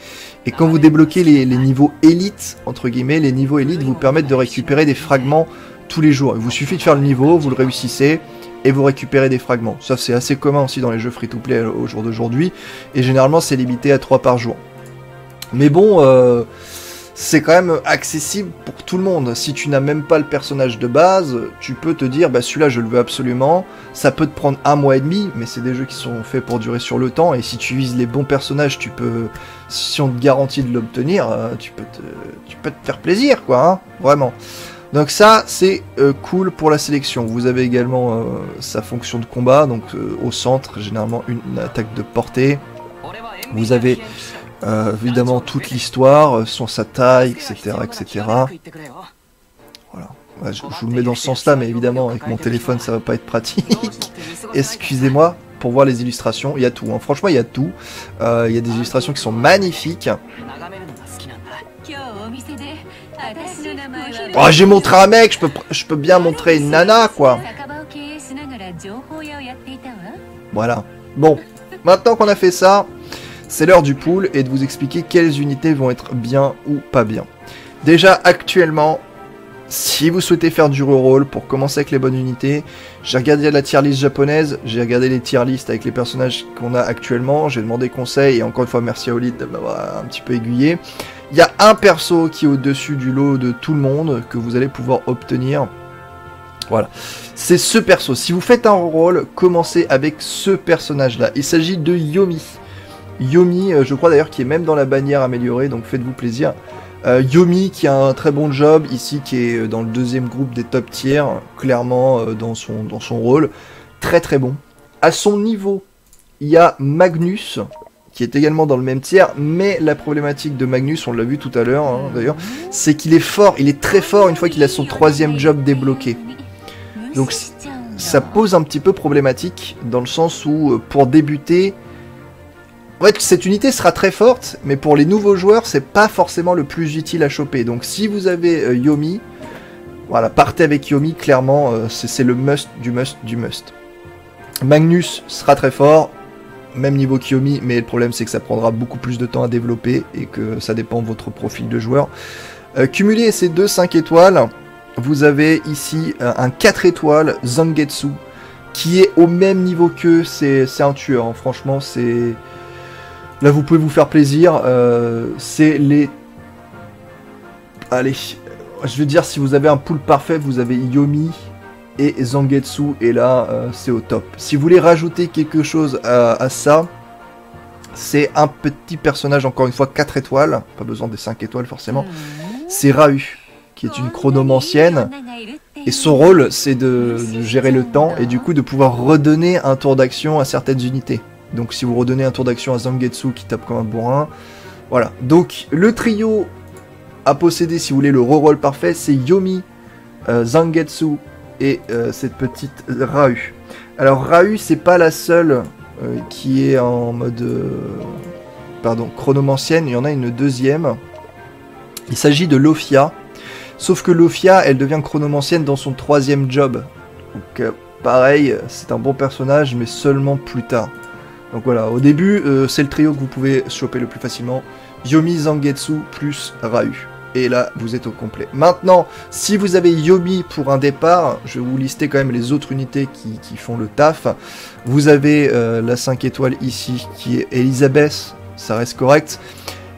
et quand vous débloquez les, les niveaux élites, entre guillemets, les niveaux élites vous permettent de récupérer des fragments tous les jours. Il vous suffit de faire le niveau, vous le réussissez et vous récupérez des fragments. Ça c'est assez commun aussi dans les jeux free-to-play au jour d'aujourd'hui et généralement c'est limité à 3 par jour. Mais bon, euh, c'est quand même accessible pour tout le monde. Si tu n'as même pas le personnage de base, tu peux te dire, bah celui-là je le veux absolument. Ça peut te prendre un mois et demi, mais c'est des jeux qui sont faits pour durer sur le temps. Et si tu vises les bons personnages, tu peux, si on te garantit de l'obtenir, euh, tu peux te, faire plaisir, quoi, hein, vraiment. Donc ça, c'est euh, cool pour la sélection. Vous avez également euh, sa fonction de combat, donc au centre, généralement une, une attaque de portée. Vous avez euh, évidemment toute l'histoire, euh, son sa taille, etc., etc. Voilà. Je vous le mets dans ce sens-là, mais évidemment avec mon téléphone ça va pas être pratique. Excusez-moi pour voir les illustrations. Il y a tout. hein. Franchement, il y a tout. Euh, il y a des illustrations qui sont magnifiques. Oh, j'ai montré un mec. Je peux, je peux bien montrer une nana, quoi. Voilà. Bon. Maintenant qu'on a fait ça, c'est l'heure du pool et de vous expliquer quelles unités vont être bien ou pas bien. Déjà, actuellement, si vous souhaitez faire du reroll pour commencer avec les bonnes unités, j'ai regardé la tier list japonaise, j'ai regardé les tier list avec les personnages qu'on a actuellement, j'ai demandé conseil et encore une fois merci à Olid de m'avoir un petit peu aiguillé. Il y a un perso qui est au-dessus du lot de tout le monde que vous allez pouvoir obtenir. Voilà, c'est ce perso. Si vous faites un rôle, commencez avec ce personnage-là. Il s'agit de Yomi. Yomi, euh, je crois d'ailleurs qui est même dans la bannière améliorée, donc faites-vous plaisir. Euh, Yomi qui a un très bon job ici, qui est euh, dans le deuxième groupe des top tiers, clairement dans, son, rôle. Très très bon. À son niveau, il y a Magnus, qui est également dans le même tiers, mais la problématique de Magnus, on l'a vu tout à l'heure hein, d'ailleurs, c'est qu'il est fort, il est très fort une fois qu'il a son troisième job débloqué. Donc ça pose un petit peu problématique, dans le sens où pour débuter, en fait, cette unité sera très forte, mais pour les nouveaux joueurs, c'est pas forcément le plus utile à choper. Donc si vous avez euh, Yomi, voilà, partez avec Yomi, clairement, euh, c'est le must du must du must. Magnus sera très fort, même niveau Kiyomi, mais le problème c'est que ça prendra beaucoup plus de temps à développer et que ça dépend de votre profil de joueur. Euh, cumuler ces deux 5 étoiles, vous avez ici euh, un 4 étoiles Zangetsu, qui est au même niveau que c'est c'est un tueur, hein. franchement c'est... Là vous pouvez vous faire plaisir, euh, c'est les... Allez, je veux dire si vous avez un pool parfait, vous avez Yomi et Zangetsu, et là euh, c'est au top. Si vous voulez rajouter quelque chose à, à ça, c'est un petit personnage, encore une fois 4 étoiles, pas besoin des 5 étoiles forcément, c'est Rahu, qui est une chronomancienne, et son rôle c'est de, de gérer le temps, et du coup de pouvoir redonner un tour d'action à certaines unités. Donc si vous redonnez un tour d'action à Zangetsu qui tape comme un bourrin, voilà. Donc le trio à posséder, si vous voulez, le reroll parfait, c'est Yomi, euh, Zangetsu et euh, cette petite Rahu. Alors Rahu, c'est pas la seule euh, qui est en mode, pardon, chronomancienne. Il y en a une deuxième. Il s'agit de Lofia. Sauf que Lofia, elle devient chronomancienne dans son troisième job. Donc pareil, c'est un bon personnage, mais seulement plus tard. Donc voilà, au début, euh, c'est le trio que vous pouvez choper le plus facilement. Yomi, Zangetsu plus Rahu. Et là, vous êtes au complet. Maintenant, si vous avez Yomi pour un départ, je vais vous lister quand même les autres unités qui, font le taf. Vous avez euh, la 5 étoiles ici, qui est Elisabeth, ça reste correct.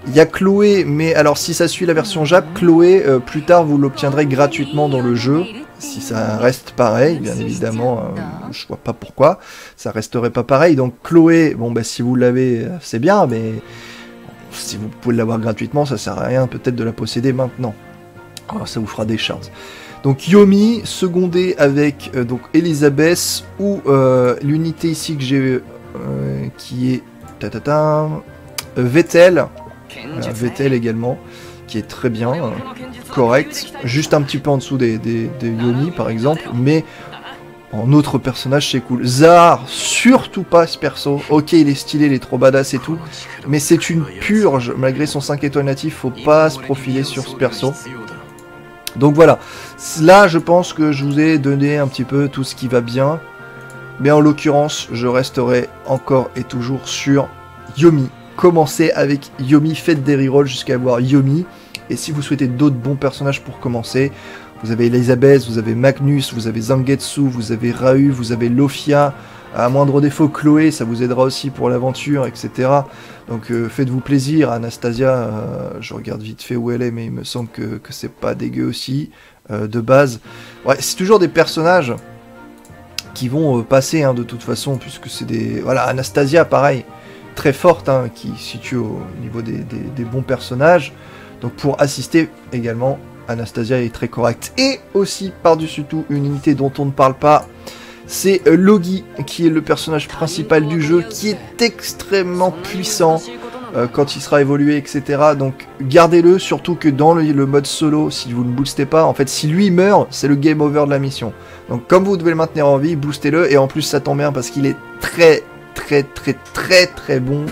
Il y a Chloé, mais alors si ça suit la version Jap, Chloé, euh, plus tard vous l'obtiendrez gratuitement dans le jeu. Si ça reste pareil, bien évidemment, euh, je vois pas pourquoi ça resterait pas pareil. Donc Chloé, bon bah si vous l'avez, euh, c'est bien, mais si vous pouvez l'avoir gratuitement, ça sert à rien peut-être de la posséder maintenant. Alors, ça vous fera des shards. Donc Yomi, secondé avec euh, donc Elisabeth, ou l'unité ici que j'ai, qui est euh, Vettel, Vettel également, qui est très bien, euh, correct. Juste un petit peu en dessous des, des, des Yomi par exemple, mais en autre personnage c'est cool. Zahar, surtout pas ce perso. Ok, il est stylé, il est trop badass et tout, mais c'est une purge. Malgré son 5 étoiles natif, faut pas se profiler sur ce perso. Donc voilà, là je pense que je vous ai donné un petit peu tout ce qui va bien. Mais en l'occurrence, je resterai encore et toujours sur Yomi. Commencez avec Yomi, faites des rerolls jusqu'à avoir Yomi. Et si vous souhaitez d'autres bons personnages pour commencer, vous avez Elisabeth, vous avez Magnus, vous avez Zangetsu, vous avez Rahu, vous avez Lofia. À moindre défaut, Chloé, ça vous aidera aussi pour l'aventure, etc. Donc euh, faites-vous plaisir. Anastasia, euh, je regarde vite fait où elle est, mais il me semble que, que c'est pas dégueu aussi, euh, de base. Ouais, c'est toujours des personnages qui vont passer hein, de toute façon, puisque c'est des... Voilà, Anastasia, pareil, très forte, hein, qui situe au niveau des, bons personnages. Donc pour assister également, Anastasia est très correcte. Et aussi, par-dessus tout, une unité dont on ne parle pas, c'est Logi, qui est le personnage principal du jeu, qui est extrêmement puissant euh, quand il sera évolué, etc. Donc gardez-le, surtout que dans le, le mode solo, si vous ne boostez pas, en fait, si lui meurt, c'est le game over de la mission. Donc comme vous devez le maintenir en vie, boostez-le, et en plus ça tombe bien parce qu'il est très, très, très, très, très bon.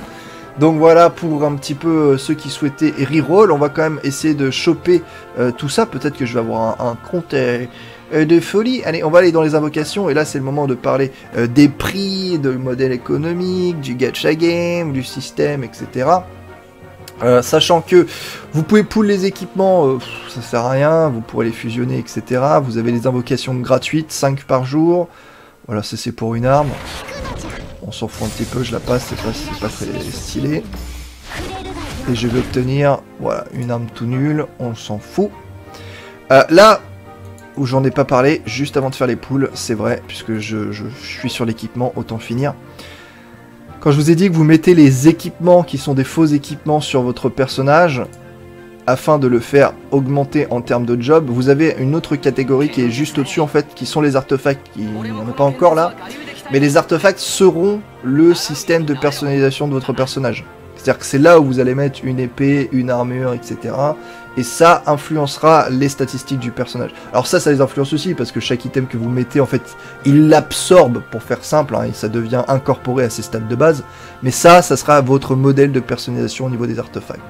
Donc voilà pour un petit peu euh, ceux qui souhaitaient reroll. On va quand même essayer de choper euh, tout ça. Peut-être que je vais avoir un, compte euh, de folie. Allez, on va aller dans les invocations. Et là, c'est le moment de parler des prix, de modèle économique, du gacha game, du système, etc. Sachant que vous pouvez pull les équipements, ça sert à rien, vous pourrez les fusionner, etc. Vous avez les invocations gratuites, 5 par jour. Voilà, c'est pour une arme. On s'en fout un petit peu, je la passe, c'est pas, très stylé. Et je vais obtenir, voilà, une arme tout nulle, on s'en fout. Euh, là où j'en ai pas parlé, juste avant de faire les poules, c'est vrai, puisque je, suis sur l'équipement, autant finir. Quand je vous ai dit que vous mettez les équipements qui sont des faux équipements sur votre personnage, afin de le faire augmenter en termes de job, vous avez une autre catégorie qui est juste au-dessus en fait, qui sont les artefacts, qui n'y en a pas encore là, mais les artefacts seront le système de personnalisation de votre personnage. C'est-à-dire que c'est là où vous allez mettre une épée, une armure, etc. Et ça influencera les statistiques du personnage. Alors ça, ça les influence aussi, parce que chaque item que vous mettez, en fait, il l'absorbe, pour faire simple, hein, et ça devient incorporé à ses stats de base. Mais ça, ça sera votre modèle de personnalisation au niveau des artefacts.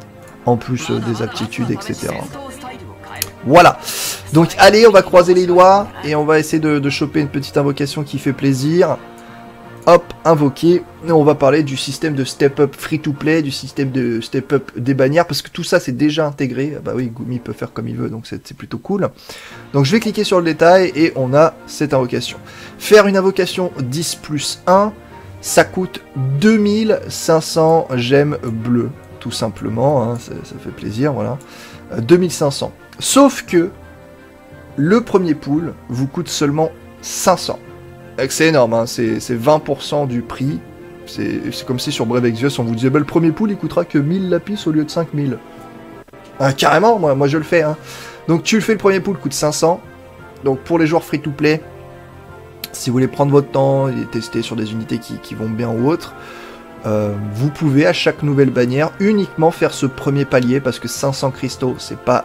En plus euh, des aptitudes, etc. Voilà. Donc allez, on va croiser les doigts, et on va essayer de, choper une petite invocation qui fait plaisir. Hop, invoqué. On va parler du système de step-up free-to-play, du système de step-up des bannières, parce que tout ça c'est déjà intégré. Ah Bah oui, Gumi peut faire comme il veut, donc c'est plutôt cool. Donc je vais cliquer sur le détail et on a cette invocation. Faire une invocation 10 plus 1, ça coûte 2500 gemmes bleues, tout simplement. hein, ça, fait plaisir, voilà. Euh, 2500. Sauf que le premier pool vous coûte seulement 500. Euh, C'est énorme, hein, c'est c'est 20% du prix. C'est comme si sur Brave Exvius on vous disait bah, le premier pool il coûtera que 1000 lapis au lieu de 5000. Ah, carrément, moi, je le fais. Hein. Donc tu le fais, le premier pool coûte 500. Donc pour les joueurs free to play, si vous voulez prendre votre temps et tester sur des unités qui, vont bien ou autres, euh, vous pouvez à chaque nouvelle bannière uniquement faire ce premier palier parce que 500 cristaux c'est pas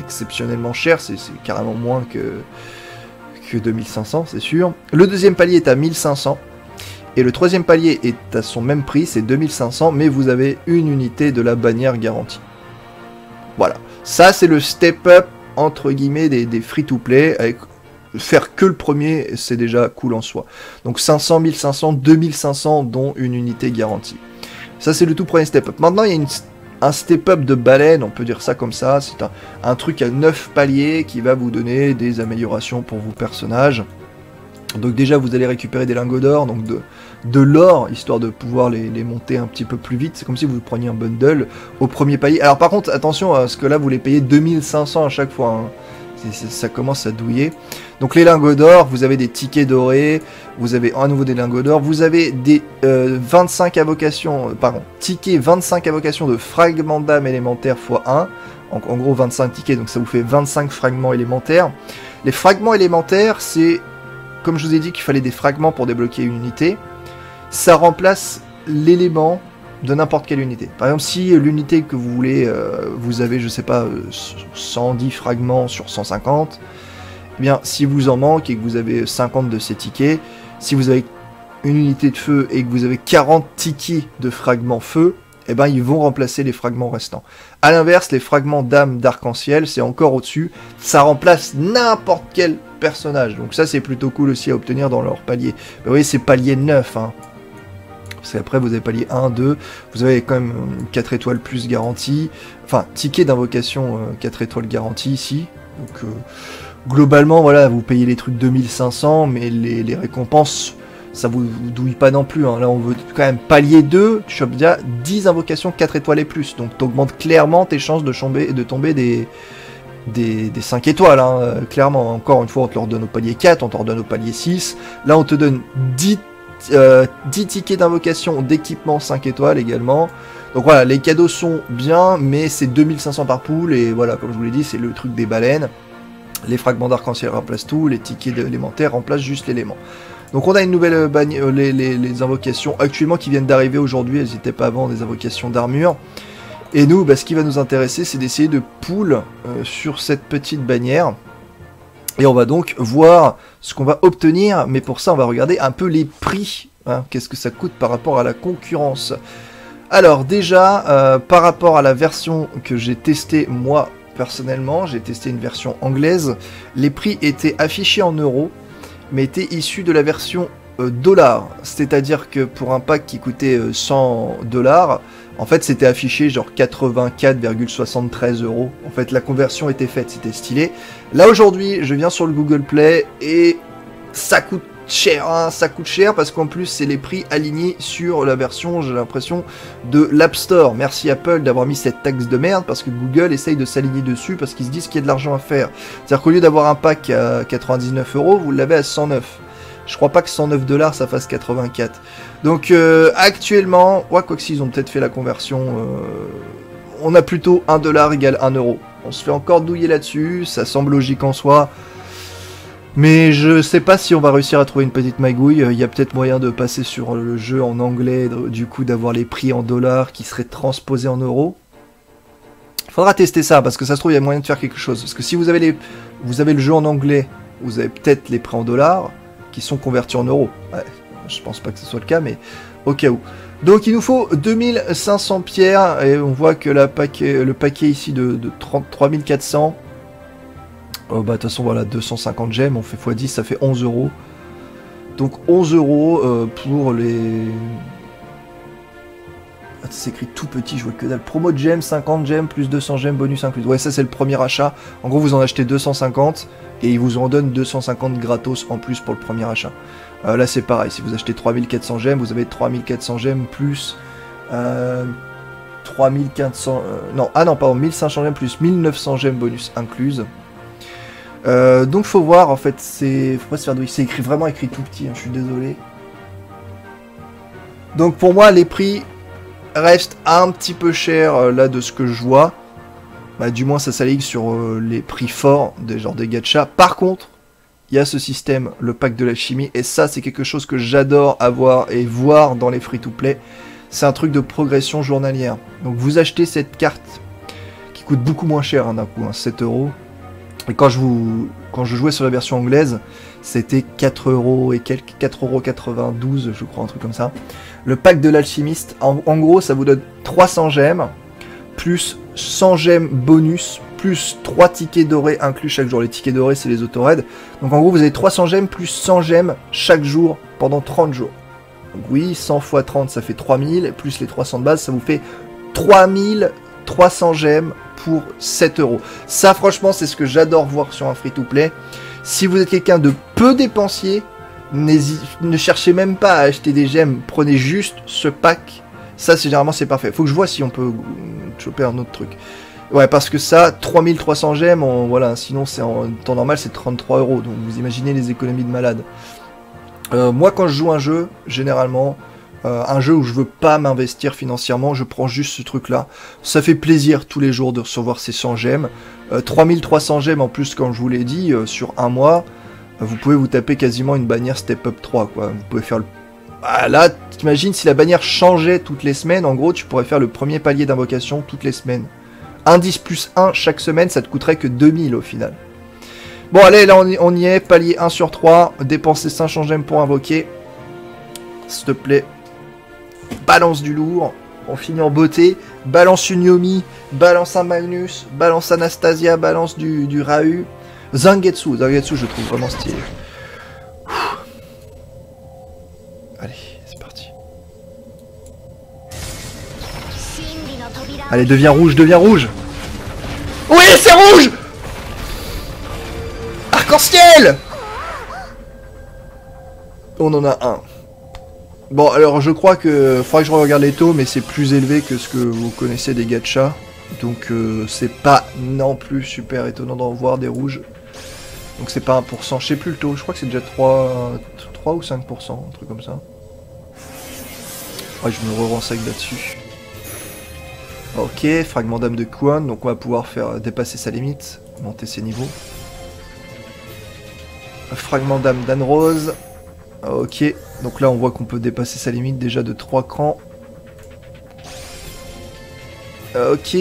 exceptionnellement cher, c'est carrément moins que, que 2500 c'est sûr. Le deuxième palier est à 1500 et le troisième palier est à son même prix, c'est 2500 mais vous avez une unité de la bannière garantie. Voilà, ça c'est le step up entre guillemets des, des free-to-play avec faire que le premier, c'est déjà cool en soi. Donc 500, 1500, 2500 dont une unité garantie. Ça c'est le tout premier step up. Maintenant il y a une, un step up de baleine, on peut dire ça comme ça. C'est un, truc à 9 paliers qui va vous donner des améliorations pour vos personnages. Donc déjà vous allez récupérer des lingots d'or, donc de, l'or, histoire de pouvoir les, les monter un petit peu plus vite. C'est comme si vous preniez un bundle au premier palier. Alors par contre, attention, à ce que là vous les payez 2500 à chaque fois. hein. Ça commence à douiller. Donc les lingots d'or, vous avez des tickets dorés, vous avez à nouveau des lingots d'or, vous avez des euh, 25 invocations, euh, pardon, tickets 25 invocations de fragments d'âme élémentaires x 1. En, en gros 25 tickets, donc ça vous fait 25 fragments élémentaires. Les fragments élémentaires, c'est comme je vous ai dit qu'il fallait des fragments pour débloquer une unité. Ça remplace l'élément de n'importe quelle unité. Par exemple, si l'unité que vous voulez, euh, vous avez, je sais pas, euh, 110 fragments sur 150, eh bien, si vous en manque et que vous avez 50 de ces tickets, si vous avez une unité de feu et que vous avez 40 tickets de fragments feu, eh ben, ils vont remplacer les fragments restants. A l'inverse, les fragments d'âme d'arc-en-ciel, c'est encore au-dessus. Ça remplace n'importe quel personnage. Donc ça, c'est plutôt cool aussi à obtenir dans leur palier. Mais vous voyez, c'est palier 9. Hein. Parce qu'après, vous avez palier 1, 2. Vous avez quand même 4 étoiles plus garantie. Enfin, ticket d'invocation 4 étoiles garantie ici. Donc, euh, globalement, voilà, vous payez les trucs 2500, mais les, récompenses ça vous, vous douille pas non plus. hein. Là, on veut quand même palier 2, tu chopes déjà 10 invocations 4 étoiles et plus. Donc, t'augmentes clairement tes chances de tomber, de tomber des, des, des 5 étoiles. hein, euh, clairement, encore une fois, on te leur donne au palier 4, on te leur donne au palier 6. Là, on te donne 10, euh, 10 tickets d'invocation d'équipement 5 étoiles également. Donc voilà, les cadeaux sont bien, mais c'est 2500 par poule. Et voilà, comme je vous l'ai dit, c'est le truc des baleines. Les fragments d'arc-en-ciel remplacent tout, les tickets élémentaires remplacent juste l'élément. Donc on a une nouvelle euh, bagne- euh, les invocations actuellement qui viennent d'arriver aujourd'hui, elles n'étaient pas avant des invocations d'armure. Et nous, bah, ce qui va nous intéresser, c'est d'essayer de pool euh, sur cette petite bannière. Et on va donc voir ce qu'on va obtenir, mais pour ça on va regarder un peu les prix. hein. Qu'est-ce que ça coûte par rapport à la concurrence? Alors déjà, euh, par rapport à la version que j'ai testée moi personnellement, j'ai testé une version anglaise, les prix étaient affichés en euros, mais étaient issus de la version euh, dollar. C'est-à-dire que pour un pack qui coûtait euh, 100 dollars, en fait c'était affiché genre 84,73 euros. En fait la conversion était faite, c'était stylé. Là aujourd'hui, je viens sur le Google Play et ça coûte cher, hein, ça coûte cher parce qu'en plus c'est les prix alignés sur la version, j'ai l'impression, de l'App Store. Merci Apple d'avoir mis cette taxe de merde parce que Google essaye de s'aligner dessus parce qu'ils se disent qu'il y a de l'argent à faire. C'est-à-dire qu'au lieu d'avoir un pack à 99 euros, vous l'avez à 109. Je crois pas que 109 dollars ça fasse 84. Donc euh, actuellement, ouais, quoi que s'ils ont peut-être fait la conversion, euh, on a plutôt 1 dollar égale 1 euro. On se fait encore douiller là-dessus, ça semble logique en soi. Mais je sais pas si on va réussir à trouver une petite magouille. Il y a peut-être moyen de passer sur le jeu en anglais, du coup d'avoir les prix en dollars qui seraient transposés en euros. Faudra tester ça parce que ça se trouve il y a moyen de faire quelque chose. Parce que si vous avez les, vous avez le jeu en anglais, vous avez peut-être les prix en dollars qui sont convertis en euros. Je pense pas que ce soit le cas, mais au cas où. Donc il nous faut 2500 pierres et on voit que la paquet, le paquet ici de, de 30 3400. Oh bah de toute façon voilà 250 gemmes, on fait x10 ça fait 11 euros. Donc 11 euros euh, pour les... Ah, c'est écrit tout petit, je vois que dalle. Promo de gemmes, 50 gemmes, plus 200 gemmes, bonus inclus. Ouais ça c'est le premier achat. En gros vous en achetez 250 et ils vous en donnent 250 gratos en plus pour le premier achat. Euh, là c'est pareil, si vous achetez 3400 gemmes, vous avez 3400 gemmes plus... Euh, 3400... euh, non, ah non, pardon, 1500 gemmes plus 1900 gemmes bonus incluses. Euh, donc faut voir en fait, c'est faut pas se faire c'est écrit vraiment écrit tout petit, hein, je suis désolé. Donc pour moi les prix restent un petit peu chers euh, là de ce que je vois. Bah, du moins ça s'aligne sur euh, les prix forts des genres des gachas. Par contre, il y a ce système, le pack de la chimie, et ça c'est quelque chose que j'adore avoir et voir dans les free-to-play. C'est un truc de progression journalière. Donc vous achetez cette carte qui coûte beaucoup moins cher hein, d'un coup, hein, 7 euros. Et quand je vous, quand je jouais sur la version anglaise, c'était 4 euros et quelques, 4 euros 92, je crois, un truc comme ça. Le pack de l'alchimiste, en, en gros, ça vous donne 300 gemmes, plus 100 gemmes bonus, plus 3 tickets dorés inclus chaque jour. Les tickets dorés, c'est les autoraids. Donc en gros, vous avez 300 gemmes plus 100 gemmes chaque jour pendant 30 jours. Donc oui, 100 x 30, ça fait 3000, plus les 300 de base, ça vous fait 3300 gemmes pour 7 euros. Ça, franchement, c'est ce que j'adore voir sur un free-to-play. Si vous êtes quelqu'un de peu dépensier, ne cherchez même pas à acheter des gemmes, prenez juste ce pack. Ça, c'est généralement, c'est parfait. Faut que je vois si on peut euh, choper un autre truc. Ouais, parce que ça, 3300 gemmes, voilà, sinon c'est en temps normal, c'est 33 euros. Donc vous imaginez les économies de malade. Euh, moi, quand je joue un jeu, généralement, euh, un jeu où je veux pas m'investir financièrement, je prends juste ce truc-là. Ça fait plaisir tous les jours de recevoir ces 100 gemmes. Euh, 3300 gemmes en plus, comme je vous l'ai dit, euh, sur un mois, euh, vous pouvez vous taper quasiment une bannière Step Up 3, quoi. Vous pouvez faire le Ah, là, t'imagines si la bannière changeait toutes les semaines, en gros, tu pourrais faire le premier palier d'invocation toutes les semaines. Indice plus 1 chaque semaine, ça te coûterait que 2000 au final. Bon, allez, là, on y, est. Palier 1 sur 3. Dépenser 5 gemmes pour invoquer. S'il te plaît balance du lourd, on finit en beauté, balance une Yomi, balance un Magnus, balance Anastasia, balance du, du Rahu, Zangetsu, Zangetsu je trouve vraiment stylé. Allez, c'est parti. Allez, deviens rouge, deviens rouge Oui, c'est rouge Arc-en-ciel On en a un. Bon, alors je crois que... Faudra que je regarde les taux, mais c'est plus élevé que ce que vous connaissez des gachas. Donc euh, c'est pas non plus super étonnant d'en voir des rouges. Donc c'est pas 1%, je sais plus le taux, je crois que c'est déjà 3, 3 ou 5%, un truc comme ça. Ouais, je me re-renseigne là-dessus. Ok, fragment d'âme de Kuan, donc on va pouvoir faire dépasser sa limite, monter ses niveaux. Fragment d'âme d'Anne Rose. Ok, donc là on voit qu'on peut dépasser sa limite déjà de 3 crans. Ok.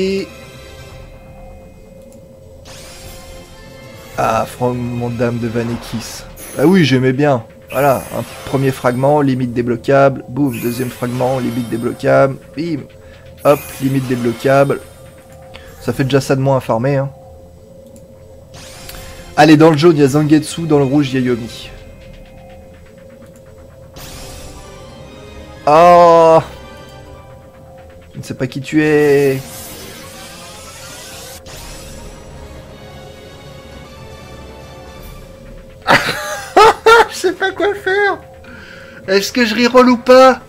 Ah, fragment d'âme de Vanekis. Ah oui, j'aimais bien. Voilà, un premier fragment, limite débloquable. Boum, deuxième fragment, limite débloquable. Bim. Hop, limite débloquable. Ça fait déjà ça de moins à farmer. Hein. Allez, dans le jaune, il y a Zangetsu. Dans le rouge, il y a Yomi. Oh Je ne sais pas qui tu es. Je sais pas quoi faire. Est-ce que je reroll ou pas?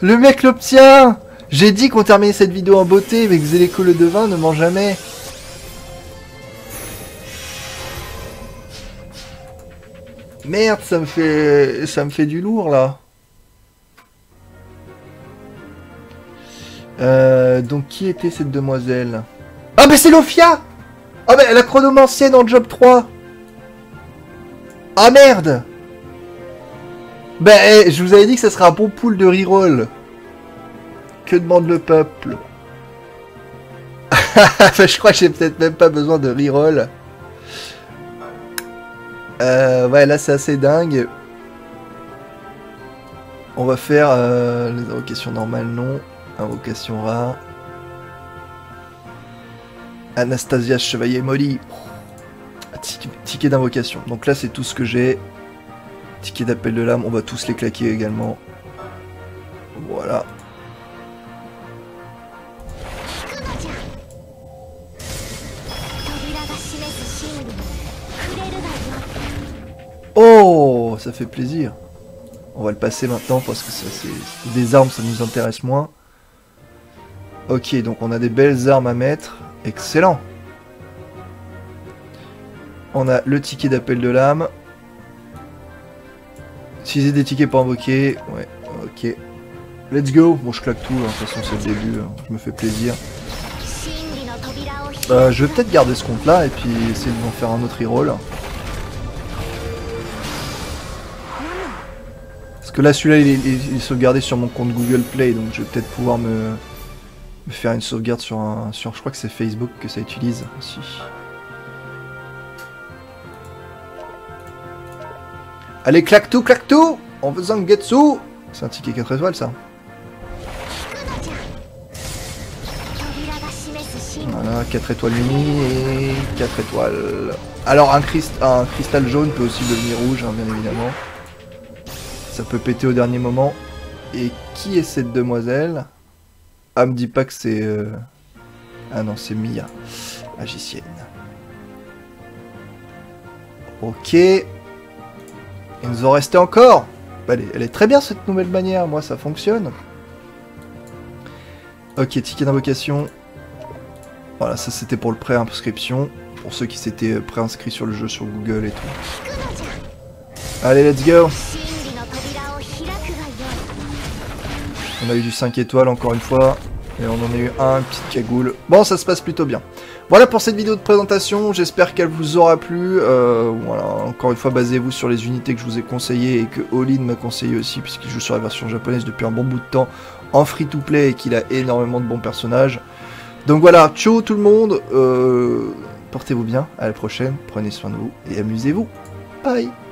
Le mec l'obtient J'ai dit qu'on terminait cette vidéo en beauté, mais Zéléko le devin ne ment jamais. Merde, ça me fait... ça me fait du lourd, là. Euh, donc, qui était cette demoiselle? Ah, mais c'est Lofia Ah, mais la chronomancienne en Job 3 Ah, merde Ben, eh, je vous avais dit que ça serait un bon pool de reroll. Que demande le peuple? Enfin, Je crois que j'ai peut-être même pas besoin de reroll. Euh, ouais, là c'est assez dingue. On va faire euh, les invocations normales, non. Invocation rare. Anastasia Chevalier Molly. Ticket d'invocation. Donc là, c'est tout ce que j'ai. Ticket d'appel de l'âme, on va tous les claquer également. Voilà. Oh, ça fait plaisir. On va le passer maintenant parce que ça, c'est des armes, ça nous intéresse moins. Ok, donc on a des belles armes à mettre. Excellent. On a le ticket d'appel de l'âme. Si des tickets pas invoqués. Ouais, ok. Let's go Bon, je claque tout, hein. de toute façon c'est le début, hein. je me fais plaisir. Euh, je vais peut-être garder ce compte-là et puis essayer de m'en faire un autre reroll. Parce que là, celui-là, il, il est sauvegardé sur mon compte Google Play, donc je vais peut-être pouvoir me, faire une sauvegarde sur un. sur je crois que c'est Facebook que ça utilise aussi. Allez claque tout, claque tout On veut Zangetsu C'est un ticket 4 étoiles ça. Voilà, 4 étoiles mini et 4 étoiles. Alors un, crist un cristal jaune peut aussi devenir rouge, hein, bien évidemment. Ça peut péter au dernier moment. Et qui est cette demoiselle? Ah, me dis pas que c'est... euh, Ah non, c'est Mia, magicienne. Ok. Il nous en restait encore elle, est, elle est très bien cette nouvelle manière, moi ça fonctionne. Ok, ticket d'invocation. Voilà, ça c'était pour le pré-inscription. Pour ceux qui s'étaient euh, pré-inscrits sur le jeu sur Google et tout. Allez, let's go On a eu du 5 étoiles encore une fois. Et on en a eu un, petite cagoule. Bon, ça se passe plutôt bien. Voilà pour cette vidéo de présentation, j'espère qu'elle vous aura plu. Euh, voilà, encore une fois, basez-vous sur les unités que je vous ai conseillées et que Olin m'a conseillé aussi, puisqu'il joue sur la version japonaise depuis un bon bout de temps en free-to-play et qu'il a énormément de bons personnages. Donc voilà, ciao tout le monde, euh, portez-vous bien, à la prochaine, prenez soin de vous et amusez-vous. Bye